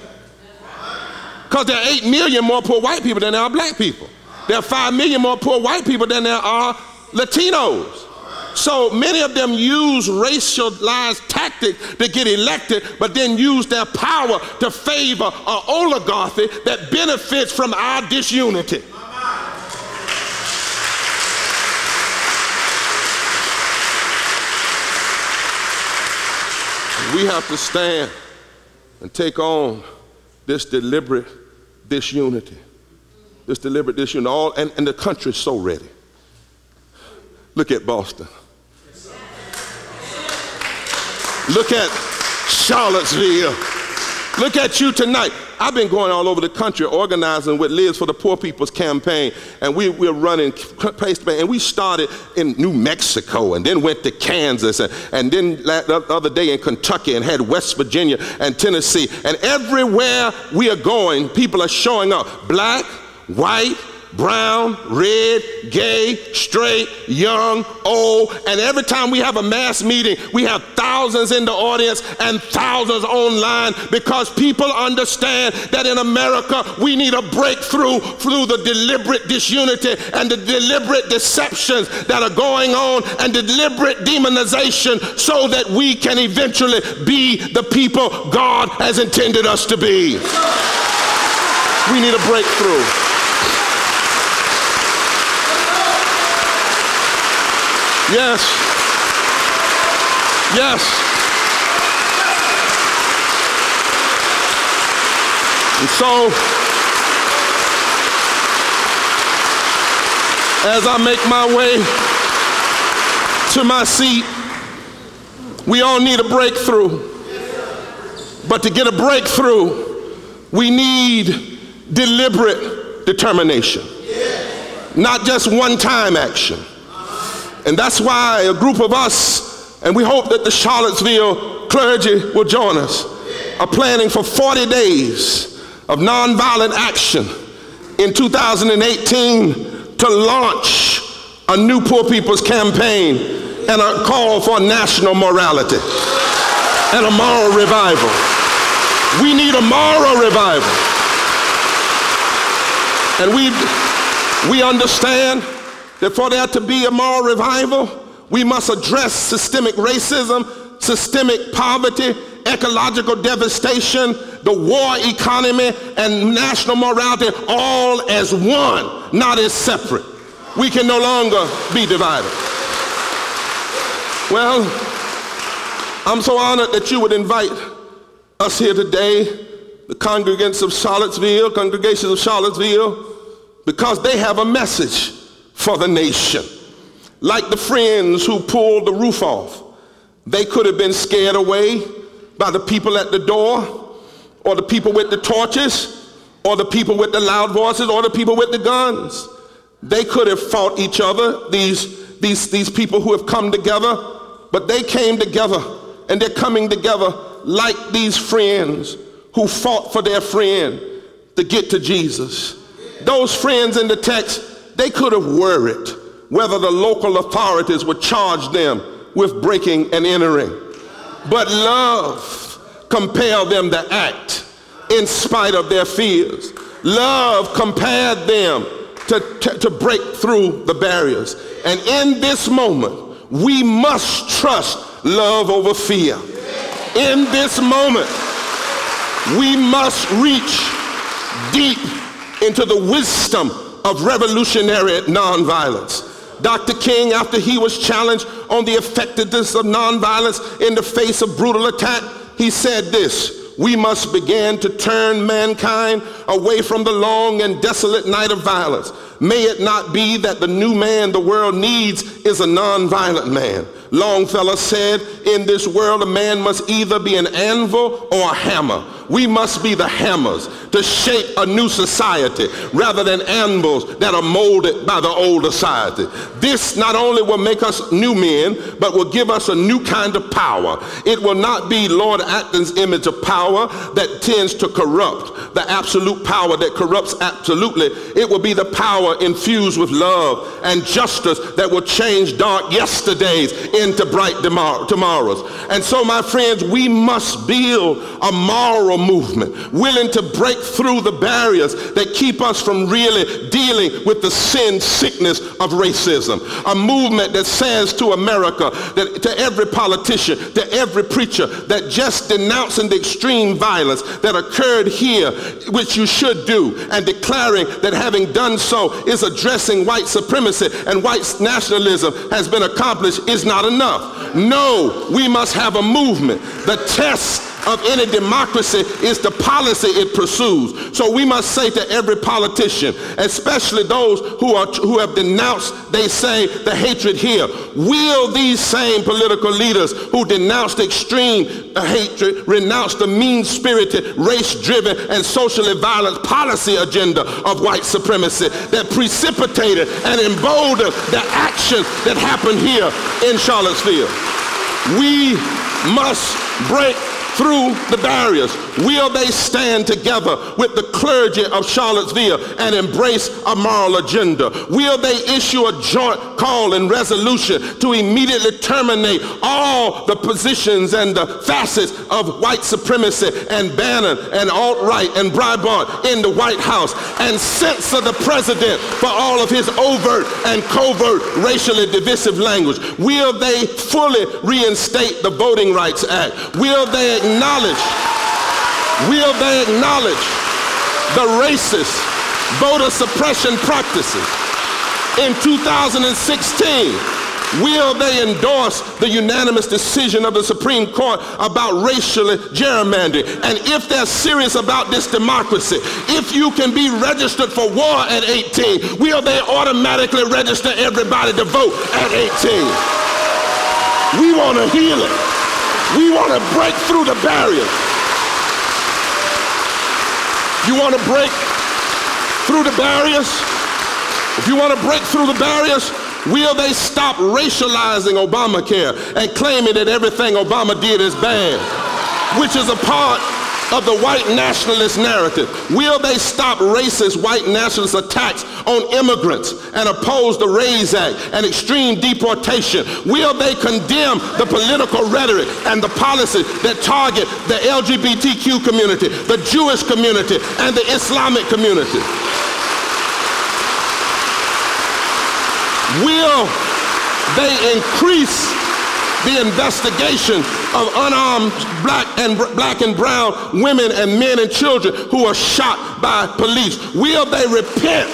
Speaker 1: Because there are 8 million more poor white people than there are black people. There are 5 million more poor white people than there are Latinos. So many of them use racialized tactics to get elected, but then use their power to favor an oligarchy that benefits from our disunity. We have to stand and take on this deliberate disunity. This deliberate disunity. All, and, and the country's so ready. Look at Boston. Look at Charlottesville. Look at you tonight. I've been going all over the country organizing with Lives for the Poor People's campaign, and we, we're running and we started in New Mexico and then went to Kansas and, and then the other day in Kentucky and had West Virginia and Tennessee. And everywhere we are going, people are showing up black, white, brown, red, gay, straight, young, old. And every time we have a mass meeting, we have thousands in the audience and thousands online because people understand that in America we need a breakthrough through the deliberate disunity and the deliberate deceptions that are going on and deliberate demonization so that we can eventually be the people God has intended us to be. We need a breakthrough. Yes. Yes. And so, as I make my way to my seat, we all need a breakthrough. But to get a breakthrough, we need deliberate determination, not just one time action. And that's why a group of us, and we hope that the Charlottesville clergy will join us, are planning for 40 days of nonviolent action in 2018 to launch a new poor people's campaign and a call for national morality and a moral revival. We need a moral revival. And we, we understand that for there to be a moral revival, we must address systemic racism, systemic poverty, ecological devastation, the war economy, and national morality all as one, not as separate. We can no longer be divided. Well, I'm so honored that you would invite us here today, the congregants of Charlottesville, congregations of Charlottesville, because they have a message for the nation. Like the friends who pulled the roof off, they could have been scared away by the people at the door, or the people with the torches, or the people with the loud voices, or the people with the guns. They could have fought each other, these, these, these people who have come together, but they came together and they're coming together like these friends who fought for their friend to get to Jesus. those friends in the text, they could have worried whether the local authorities would charge them with breaking and entering. But love compelled them to act in spite of their fears. Love compelled them to, to, to break through the barriers. And in this moment, we must trust love over fear. In this moment, we must reach deep into the wisdom of revolutionary nonviolence. Dr. King, after he was challenged on the effectiveness of nonviolence in the face of brutal attack, he said this, we must begin to turn mankind away from the long and desolate night of violence. May it not be that the new man the world needs is a nonviolent man. Longfellow said, in this world a man must either be an anvil or a hammer. We must be the hammers to shape a new society rather than anvils that are molded by the old society. This not only will make us new men, but will give us a new kind of power. It will not be Lord Acton's image of power that tends to corrupt, the absolute power that corrupts absolutely. It will be the power infused with love and justice that will change dark yesterdays into bright tomorrows. And so, my friends, we must build a moral movement, willing to break through the barriers that keep us from really dealing with the sin sickness of racism. A movement that says to America, that to every politician, to every preacher, that just denouncing the extreme violence that occurred here, which you should do, and declaring that having done so is addressing white supremacy and white nationalism has been accomplished is not enough. No, we must have a movement. The test of any democracy is the policy it pursues. So we must say to every politician, especially those who are who have denounced, they say, the hatred here. Will these same political leaders who denounced extreme uh, hatred renounce the mean-spirited, race-driven, and socially violent policy agenda of white supremacy that precipitated and emboldened the action that happened here in Charlottesville? We must break through the barriers? Will they stand together with the clergy of Charlottesville and embrace a moral agenda? Will they issue a joint call and resolution to immediately terminate all the positions and the facets of white supremacy and Bannon and alt-right and Breitbart in the White House and censor the president for all of his overt and covert racially divisive language? Will they fully reinstate the Voting Rights Act? Will they acknowledge, will they acknowledge the racist voter suppression practices in 2016? Will they endorse the unanimous decision of the Supreme Court about racially gerrymandering? And if they're serious about this democracy, if you can be registered for war at 18, will they automatically register everybody to vote at 18? We want to heal it. We want to break through the barriers. You want to break through the barriers? If you want to break through the barriers, will they stop racializing Obamacare and claiming that everything Obama did is bad, which is a part of the white nationalist narrative? Will they stop racist white nationalist attacks on immigrants and oppose the RAISE Act and extreme deportation? Will they condemn the political rhetoric and the policies that target the LGBTQ community, the Jewish community, and the Islamic community? Will they increase the investigation of unarmed black and black and brown women and men and children who are shot by police? Will they repent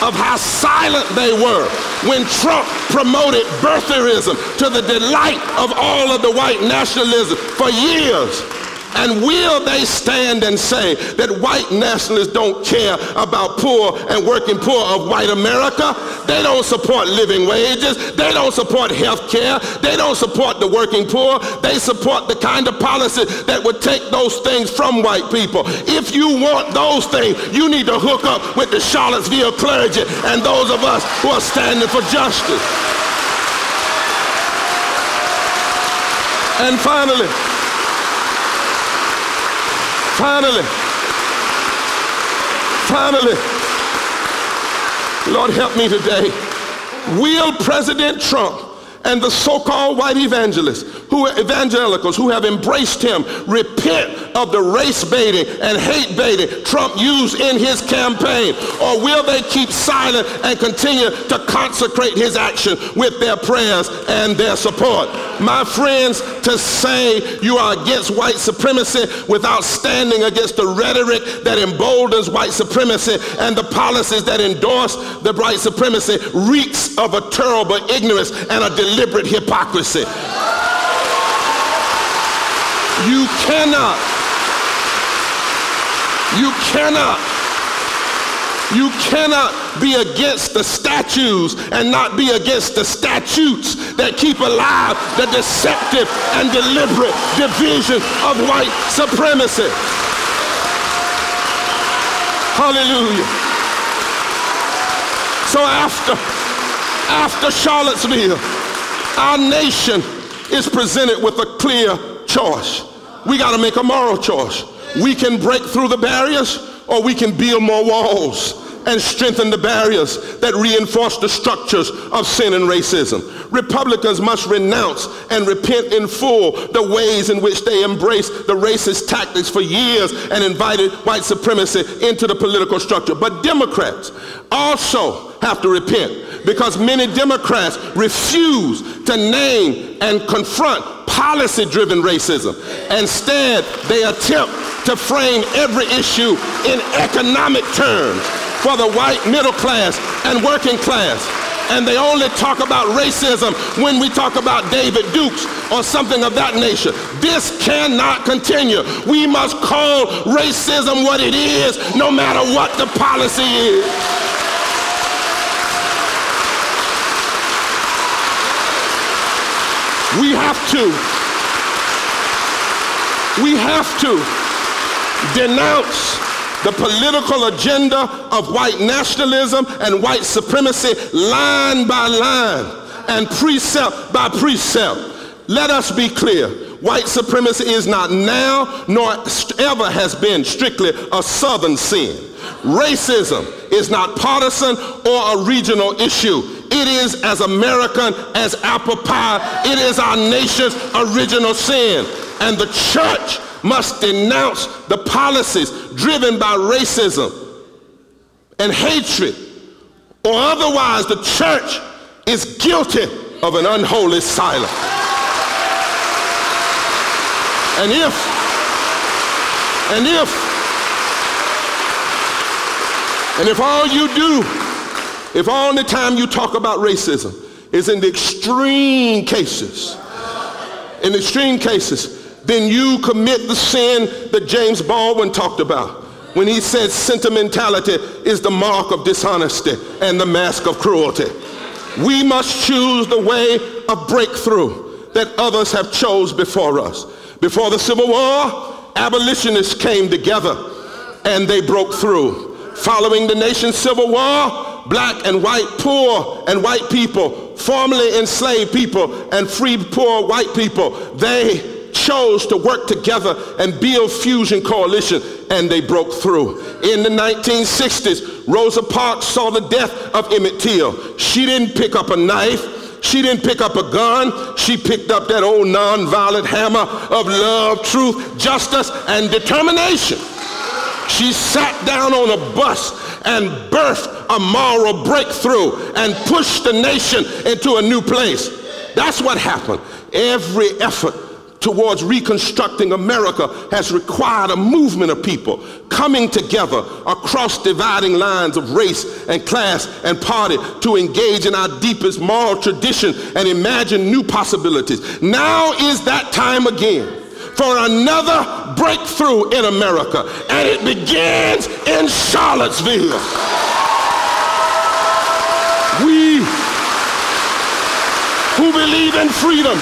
Speaker 1: of how silent they were when Trump promoted birtherism to the delight of all of the white nationalism for years? And will they stand and say that white nationalists don't care about poor and working poor of white America? They don't support living wages. They don't support health care. They don't support the working poor. They support the kind of policy that would take those things from white people. If you want those things, you need to hook up with the Charlottesville clergy and those of us who are standing for justice. And finally, Finally, finally, Lord, help me today. Will President Trump and the so-called white evangelists, who are evangelicals, who have embraced him, repent of the race baiting and hate baiting Trump used in his campaign? Or will they keep silent and continue to consecrate his action with their prayers and their support? My friends, to say you are against white supremacy without standing against the rhetoric that emboldens white supremacy and the policies that endorse the white supremacy reeks of a terrible ignorance and a deliberate hypocrisy. You cannot, you cannot, you cannot be against the statues and not be against the statutes that keep alive the deceptive and deliberate division of white supremacy. Hallelujah. So after, after Charlottesville, our nation is presented with a clear choice. We got to make a moral choice. We can break through the barriers or we can build more walls and strengthen the barriers that reinforce the structures of sin and racism. Republicans must renounce and repent in full the ways in which they embraced the racist tactics for years and invited white supremacy into the political structure. But Democrats also have to repent because many Democrats refuse to name and confront policy-driven racism. Instead, they attempt to frame every issue in economic terms for the white middle class and working class. And they only talk about racism when we talk about David Dukes or something of that nature. This cannot continue. We must call racism what it is, no matter what the policy is. We have to, we have to denounce the political agenda of white nationalism and white supremacy line by line and precept by precept. Let us be clear. White supremacy is not now nor ever has been strictly a southern sin. Racism is not partisan or a regional issue. It is as American as apple pie. It is our nation's original sin. And the church must denounce the policies driven by racism and hatred, or otherwise the church is guilty of an unholy silence. And if, and if, and if all you do if all the time you talk about racism is in the extreme cases, in extreme cases, then you commit the sin that James Baldwin talked about when he said sentimentality is the mark of dishonesty and the mask of cruelty. We must choose the way of breakthrough that others have chose before us. Before the Civil War, abolitionists came together and they broke through. Following the nation's civil war, black and white poor and white people, formerly enslaved people and free poor white people, they chose to work together and build fusion coalition and they broke through. In the 1960s, Rosa Parks saw the death of Emmett Till. She didn't pick up a knife. She didn't pick up a gun. She picked up that old nonviolent hammer of love, truth, justice, and determination. She sat down on a bus and birthed a moral breakthrough and push the nation into a new place. That's what happened. Every effort towards reconstructing America has required a movement of people coming together across dividing lines of race and class and party to engage in our deepest moral tradition and imagine new possibilities. Now is that time again for another breakthrough in America, and it begins in Charlottesville. We who believe in freedom,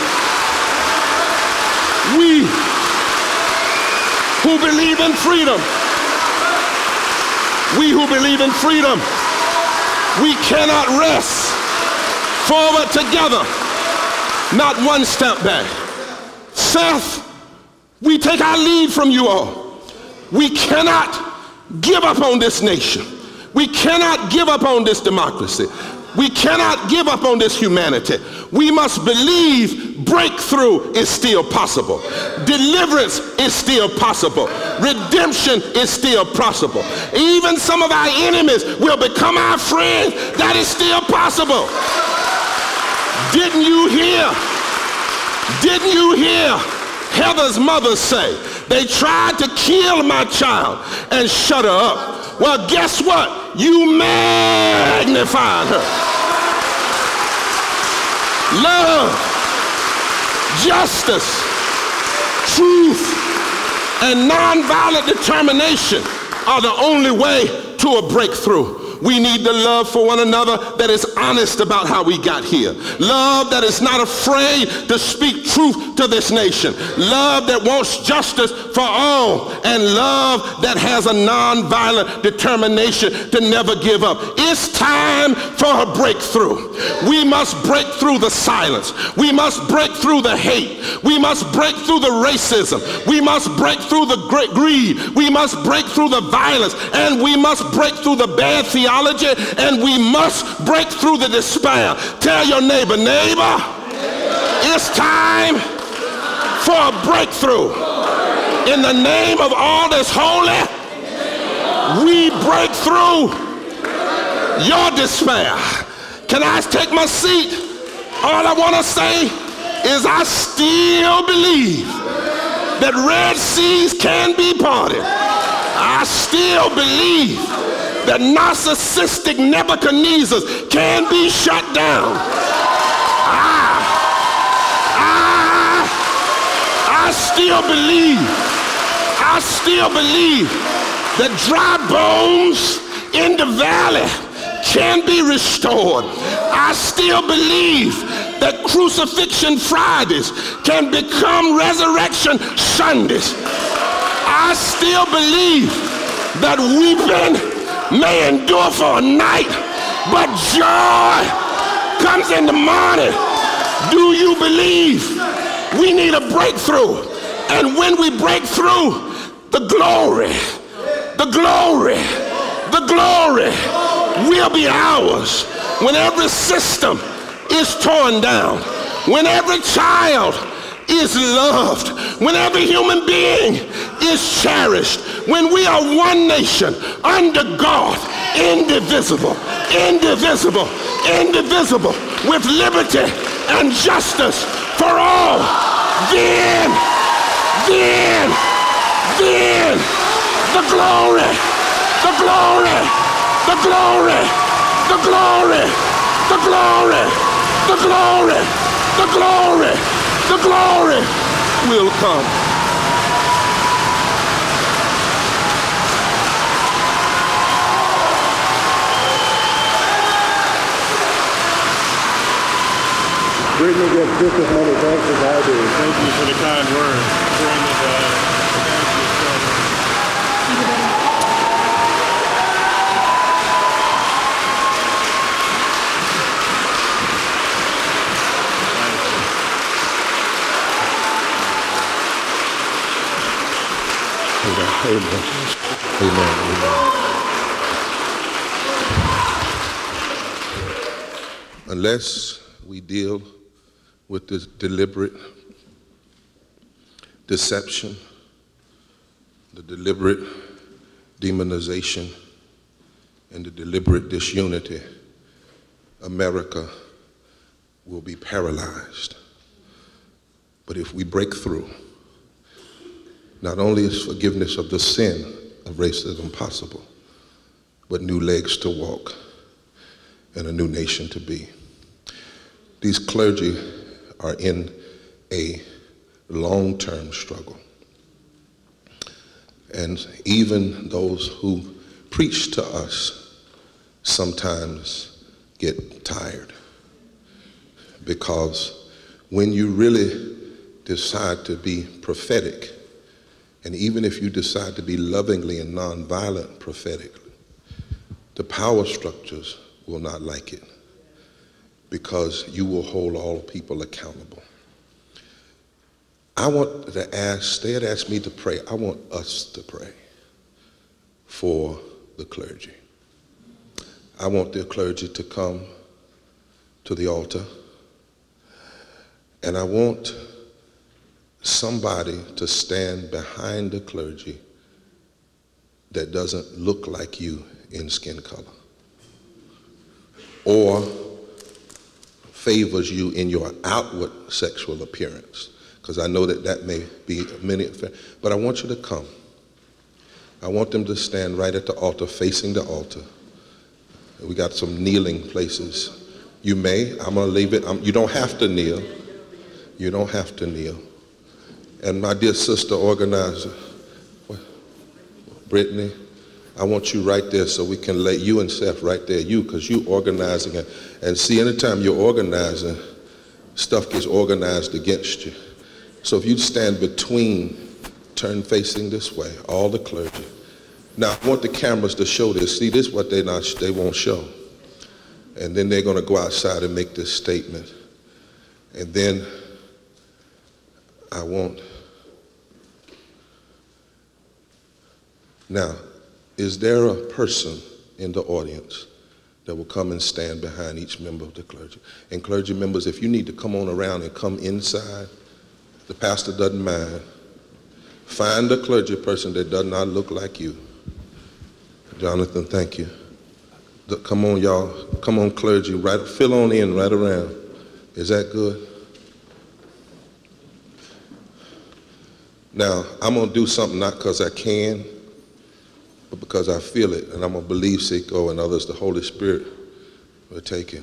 Speaker 1: we who believe in freedom, we who believe in freedom, we cannot rest forward together, not one step back. Seth we take our lead from you all. We cannot give up on this nation. We cannot give up on this democracy. We cannot give up on this humanity. We must believe breakthrough is still possible. Deliverance is still possible. Redemption is still possible. Even some of our enemies will become our friends. That is still possible. Didn't you hear? Didn't you hear Heather's mother say, they tried to kill my child and shut her up. Well, guess what? You magnified her love, justice, truth, and nonviolent determination are the only way to a breakthrough. We need the love for one another that is honest about how we got here. Love that is not afraid to speak truth to this nation. Love that wants justice for all. And love that has a nonviolent determination to never give up. It's time for a breakthrough. We must break through the silence. We must break through the hate. We must break through the racism. We must break through the greed. We must break through the violence. And we must break through the bad theology and we must break through the despair. Tell your neighbor, neighbor, it's time for a breakthrough. In the name of all that's holy, we break through your despair. Can I take my seat? All I want to say is I still believe that Red Seas can be parted. I still believe that narcissistic Nebuchadnezzars can be shut down. I, I, I still believe, I still believe that dry bones in the valley can be restored. I still believe that crucifixion Fridays can become resurrection Sundays. I still believe that weeping may endure for a night, but joy comes in the morning. Do you believe? We need a breakthrough. And when we break through, the glory, the glory, the glory will be ours. When every system is torn down, when every child is loved, when every human being is cherished, when we are one nation under God, indivisible, indivisible, indivisible, with liberty and justice for all, then, then, then the glory, the glory, the glory, the glory, the glory, the glory, the glory. The glory will come.
Speaker 3: Brittany gets just as many thanks as I do.
Speaker 4: Thank you for the kind words.
Speaker 1: Amen. Amen. Amen. Unless we deal with this deliberate deception, the deliberate demonization, and the deliberate disunity, America will be paralyzed. But if we break through, not only is forgiveness of the sin of racism possible, but new legs to walk and a new nation to be. These clergy are in a long term struggle. And even those who preach to us sometimes get tired. Because when you really decide to be prophetic, and even if you decide to be lovingly and nonviolent prophetically, the power structures will not like it because you will hold all people accountable. I want to ask, they had asked me to pray. I want us to pray for the clergy. I want the clergy to come to the altar. And I want somebody to stand behind the clergy that doesn't look like you in skin color or favors you in your outward sexual appearance because I know that that may be many, but I want you to come. I want them to stand right at the altar, facing the altar. We got some kneeling places. You may, I'm going to leave it, I'm, you don't have to kneel. You don't have to kneel. And my dear sister organizer, Brittany, I want you right there so we can let you and Seth right there. You, because you organizing it. And see, anytime you're organizing, stuff gets organized against you. So if you stand between, turn facing this way, all the clergy. Now I want the cameras to show this. See, this is what they not they won't show. And then they're going to go outside and make this statement. And then I want Now, is there a person in the audience that will come and stand behind each member of the clergy? And clergy members, if you need to come on around and come inside, the pastor doesn't mind. Find a clergy person that does not look like you. Jonathan, thank you. Come on, y'all. Come on, clergy. Right, fill on in right around. Is that good? Now, I'm going to do something not because I can, but because I feel it, and I'm going to believe Seiko and others, the Holy Spirit will take it.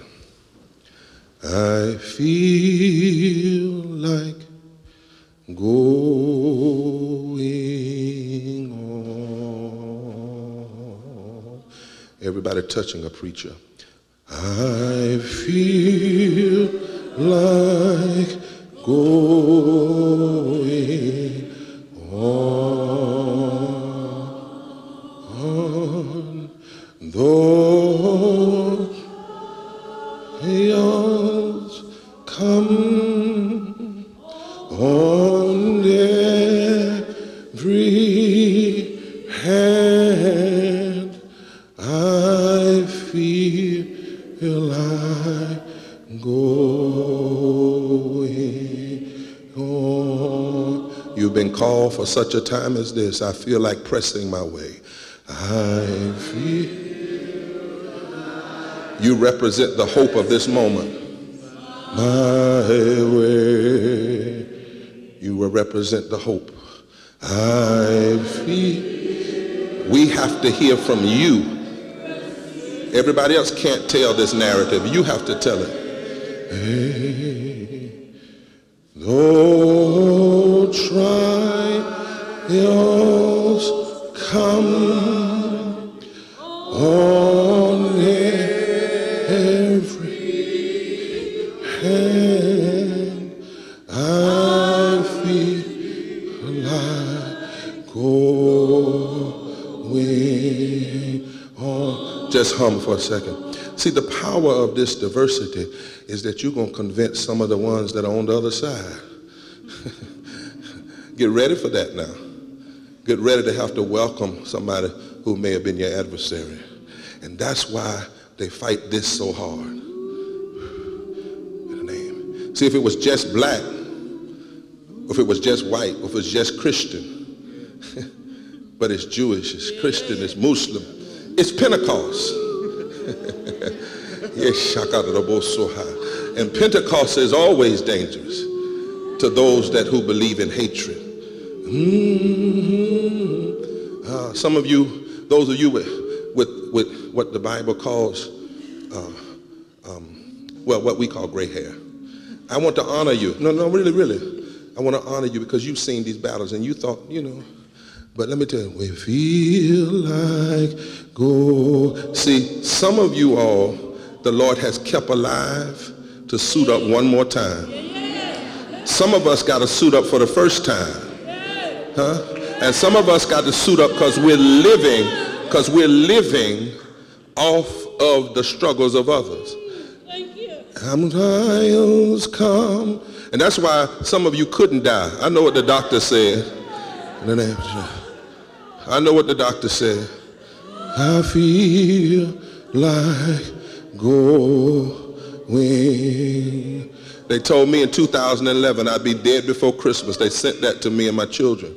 Speaker 1: I feel like going on. Everybody touching a preacher. I feel like going such a time as this. I feel like pressing my way. I feel. You represent the hope of this moment. My way. You will represent the hope. I feel. We have to hear from you. Everybody else can't tell this narrative. You have to tell it. For a second. See, the power of this diversity is that you're going to convince some of the ones that are on the other side. Get ready for that now. Get ready to have to welcome somebody who may have been your adversary. And that's why they fight this so hard. In the name. See, if it was just black, if it was just white, if it was just Christian, but it's Jewish, it's Christian, it's Muslim, it's Pentecost. yes, and Pentecost is always dangerous to those that who believe in hatred. Mm-hmm. Uh, some of you, those of you with, with, with what the Bible calls, uh, um, well, what we call gray hair. I want to honor you. No, no, really, really. I want to honor you because you've seen these battles and you thought, you know, but let me tell you, we feel like go. See, some of you all, the Lord has kept alive to suit up one more time. Some of us got to suit up for the first time. Huh? And some of us got to suit up because we're living, because we're living off of the struggles of others. Come trials come. And that's why some of you couldn't die. I know what the doctor said. I know what the doctor said. I feel like going. They told me in 2011 I'd be dead before Christmas. They sent that to me and my children.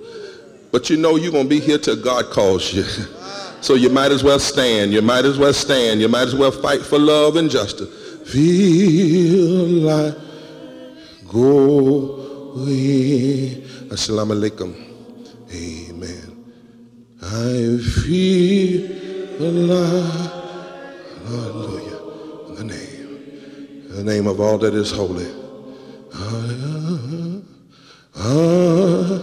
Speaker 1: But you know you're going to be here till God calls you. So you might as well stand. You might as well stand. You might as well fight for love and justice. Feel like going. Assalamu alaikum. I feel alive. Hallelujah. In the name. In the name of all that is holy. Ah,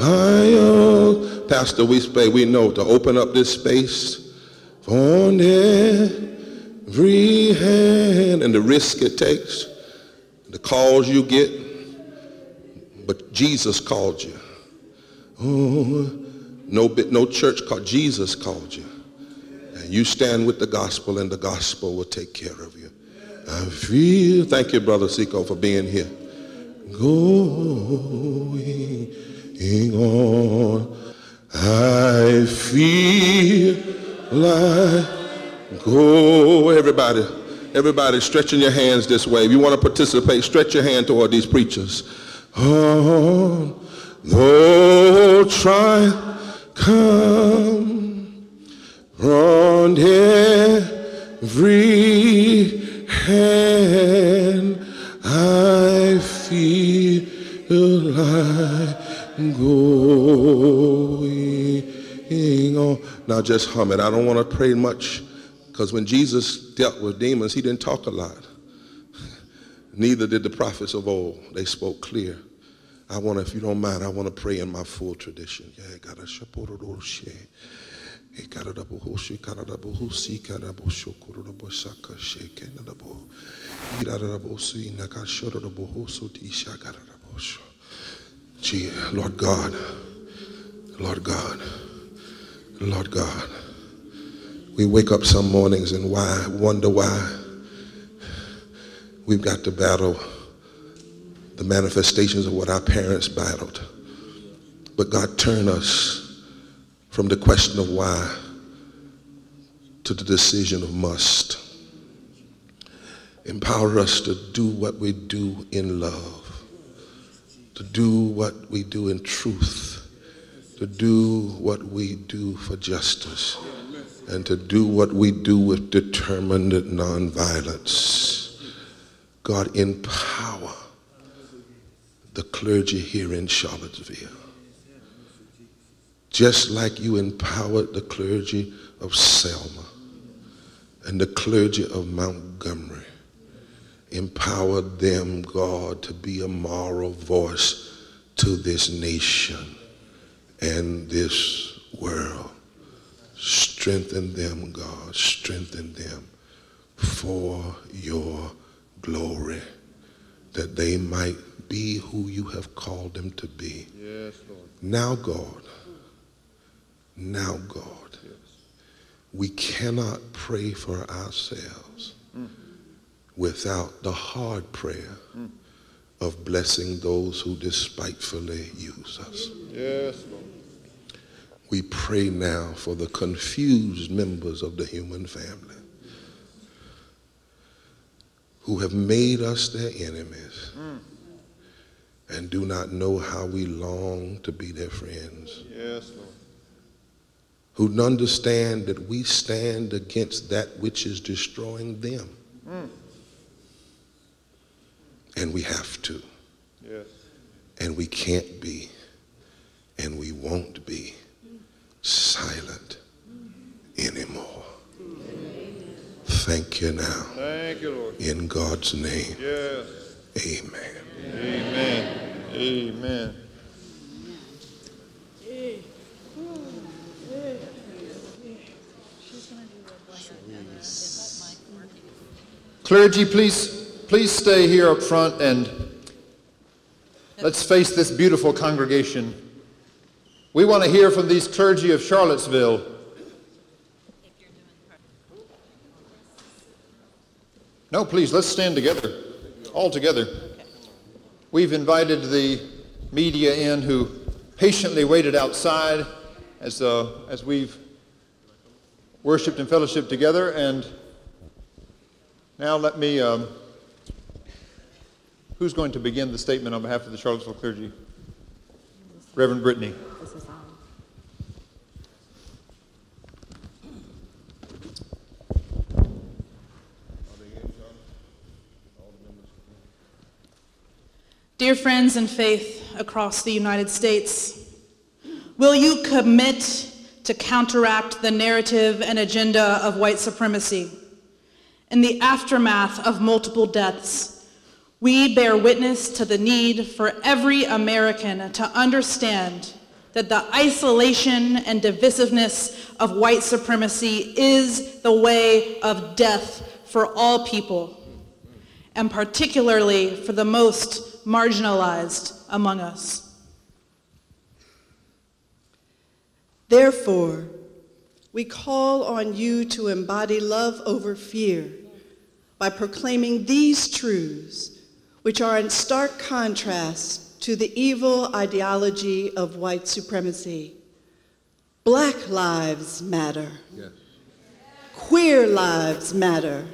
Speaker 1: ah, Pastor, we say we know to open up this space for every hand and the risk it takes, the calls you get, but Jesus called you. Oh, no, no church called, Jesus called you. And you stand with the gospel and the gospel will take care of you. I feel, thank you, Brother Seco, for being here. Going on. I feel like go. Everybody, everybody stretching your hands this way. If you want to participate, stretch your hand toward these preachers. On though try come on every hand I feel like going on. Now just hum it. I don't want to pray much because when Jesus dealt with demons, he didn't talk a lot. Neither did the prophets of old. They spoke clear. I want to, if you don't mind, I want to pray in my full tradition. Yeah, Lord God, Lord God, Lord God. We wake up some mornings and why wonder why we've got to battle the manifestations of what our parents battled. But God turned us from the question of why to the decision of must. Empower us to do what we do in love, to do what we do in truth, to do what we do for justice, and to do what we do with determined nonviolence. God, empower clergy here in Charlottesville. Just like you empowered the clergy of Selma and the clergy of Montgomery. Empower them, God, to be a moral voice to this nation and this world. Strengthen them, God. Strengthen them for your glory, that they might be who you have called them to be.
Speaker 4: Yes, Lord.
Speaker 1: Now, God, now, God,
Speaker 4: Yes.
Speaker 1: we cannot pray for ourselves mm. without the hard prayer mm. of blessing those who despitefully use us.
Speaker 4: Yes, Lord.
Speaker 1: We pray now for the confused members of the human family who have made us their enemies mm. And do not know how we long to be their friends.
Speaker 4: Yes, Lord.
Speaker 1: Who understand that we stand against that which is destroying them. Mm. And we have to.
Speaker 4: Yes.
Speaker 1: And we can't be. And we won't be silent anymore. Thank you now.
Speaker 4: Thank you, Lord.
Speaker 1: In God's name.
Speaker 4: Yes.
Speaker 1: Amen.
Speaker 4: Amen. Amen. Clergy, please, please stay here up front and let's face this beautiful congregation. We want to hear from these clergy of Charlottesville. No, please, let's stand together, all together. We've invited the media in who patiently waited outside as, uh, as we've worshiped and fellowship together. And now let me, um, who's going to begin the statement on behalf of the Charlottesville clergy? Reverend Brittany.
Speaker 5: Dear friends in faith across the United States, will you commit to counteract the narrative and agenda of white supremacy? In the aftermath of multiple deaths, we bear witness to the need for every American to understand that the isolation and divisiveness of white supremacy is the way of death for all people, and particularly for the most marginalized among us.
Speaker 6: Therefore, we call on you to embody love over fear by proclaiming these truths, which are in stark contrast to the evil ideology of white supremacy. Black lives matter. Yes. Queer lives matter.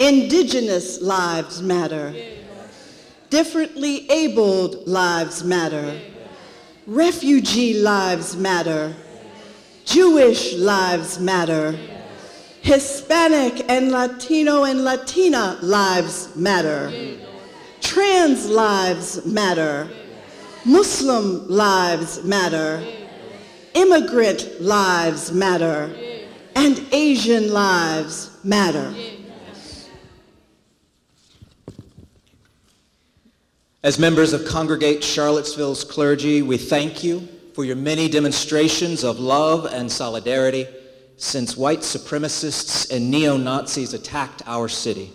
Speaker 6: Indigenous lives matter. Differently abled lives matter. Refugee lives matter. Jewish lives matter. Hispanic and Latino and Latina lives matter. Trans lives matter. Muslim lives matter. Immigrant lives matter. And Asian lives matter.
Speaker 7: As members of Congregate Charlottesville's clergy, we thank you for your many demonstrations of love and solidarity since white supremacists and neo-Nazis attacked our city.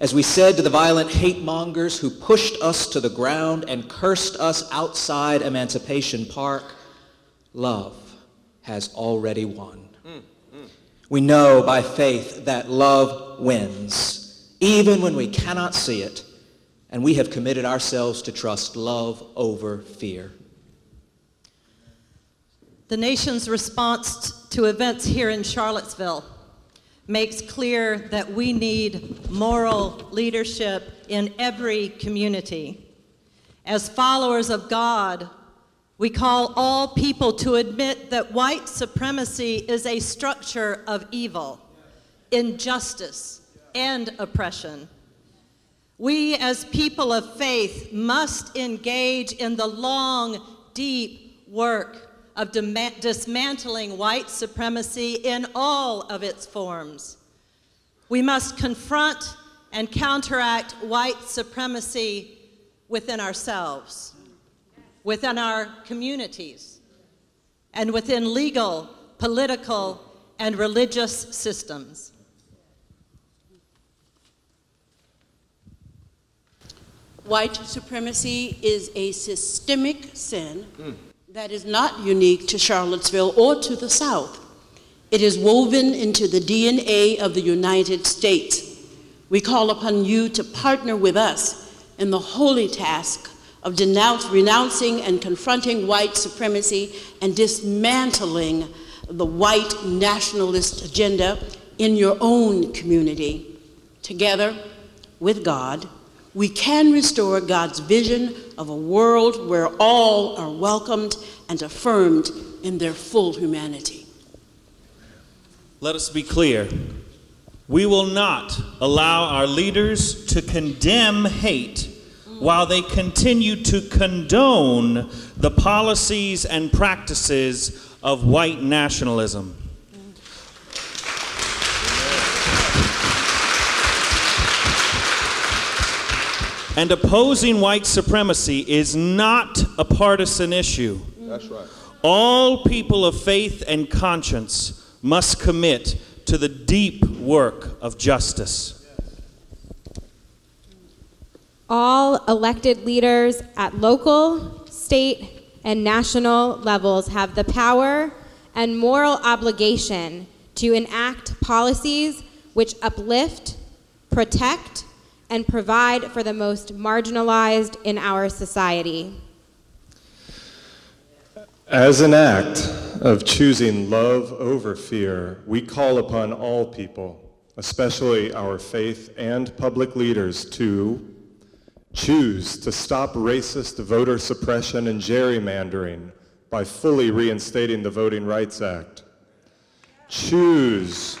Speaker 7: As we said to the violent hate mongers who pushed us to the ground and cursed us outside Emancipation Park, love has already won. We know by faith that love wins, even when we cannot see it and we have committed ourselves to trust love over fear.
Speaker 8: The nation's response to events here in Charlottesville makes clear that we need moral leadership in every community. As followers of God, we call all people to admit that white supremacy is a structure of evil, injustice, and oppression. We, as people of faith, must engage in the long, deep work of dismantling white supremacy in all of its forms. We must confront and counteract white supremacy within ourselves, within our communities, and within legal, political, and religious systems.
Speaker 9: White supremacy is a systemic sin mm. that is not unique to Charlottesville or to the South. It is woven into the DNA of the United States. We call upon you to partner with us in the holy task of denounce, renouncing and confronting white supremacy and dismantling the white nationalist agenda in your own community. Together with God, we can restore God's vision of a world where all are welcomed and affirmed in their full humanity.
Speaker 2: Let us be clear. We will not allow our leaders to condemn hate while they continue to condone the policies and practices of white nationalism. And opposing white supremacy is not a partisan issue.
Speaker 1: That's right.
Speaker 2: All people of faith and conscience must commit to the deep work of justice.
Speaker 10: All elected leaders at local, state, and national levels have the power and moral obligation to enact policies which uplift, protect, and provide for the most marginalized in our society.
Speaker 11: As an act of choosing love over fear, we call upon all people, especially our faith and public leaders, to choose to stop racist voter suppression and gerrymandering by fully reinstating the Voting Rights Act. Choose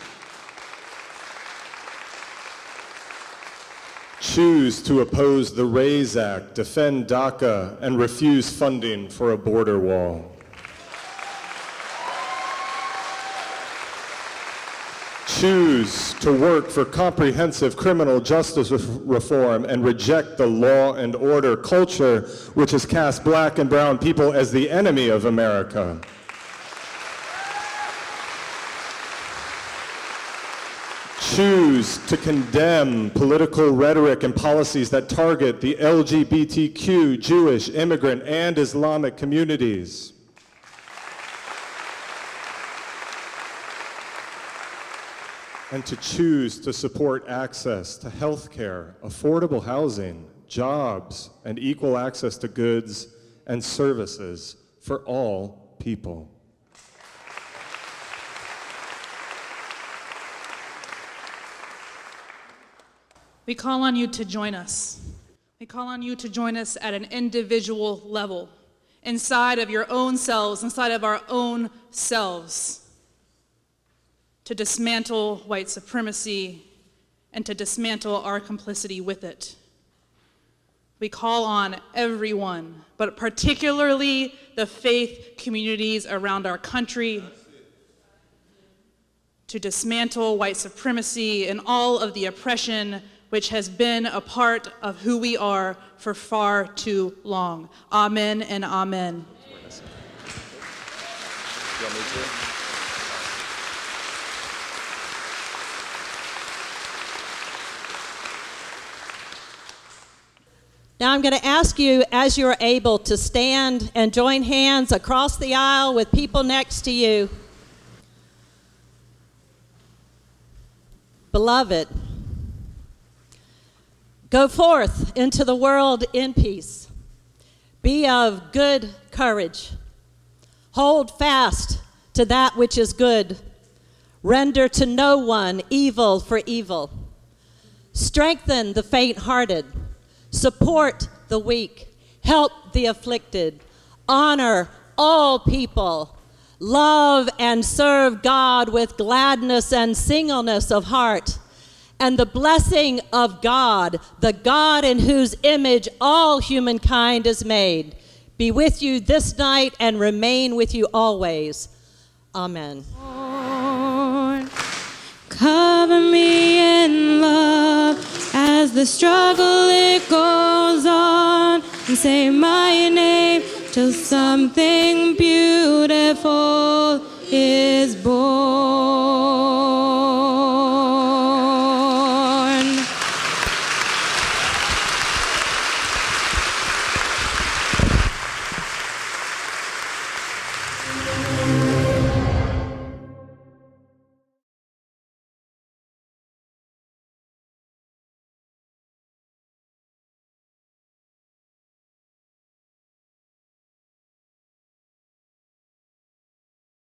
Speaker 11: choose to oppose the RAISE Act, defend DACA, and refuse funding for a border wall. Choose to work for comprehensive criminal justice reform and reject the law and order culture which has cast black and brown people as the enemy of America. Choose to condemn political rhetoric and policies that target the LGBTQ, Jewish, immigrant, and Islamic communities. And to choose to support access to health care, affordable housing, jobs, and equal access to goods and services for all people.
Speaker 5: We call on you to join us. We call on you to join us at an individual level, inside of your own selves, inside of our own selves, to dismantle white supremacy and to dismantle our complicity with it. We call on everyone, but particularly the faith communities around our country, to dismantle white supremacy and all of the oppression which has been a part of who we are for far too long. Amen and amen.
Speaker 8: Now I'm going to ask you, as you're able, to stand and join hands across the aisle with people next to you. Beloved, Go forth into the world in peace. Be of good courage. Hold fast to that which is good. Render to no one evil for evil. Strengthen the faint hearted. Support the weak. Help the afflicted. Honor all people. Love and serve God with gladness and singleness of heart and the blessing of God, the God in whose image all humankind is made, be with you this night and remain with you always. Amen.
Speaker 12: Lord, cover me in love as the struggle it goes on and say my name till something beautiful is born.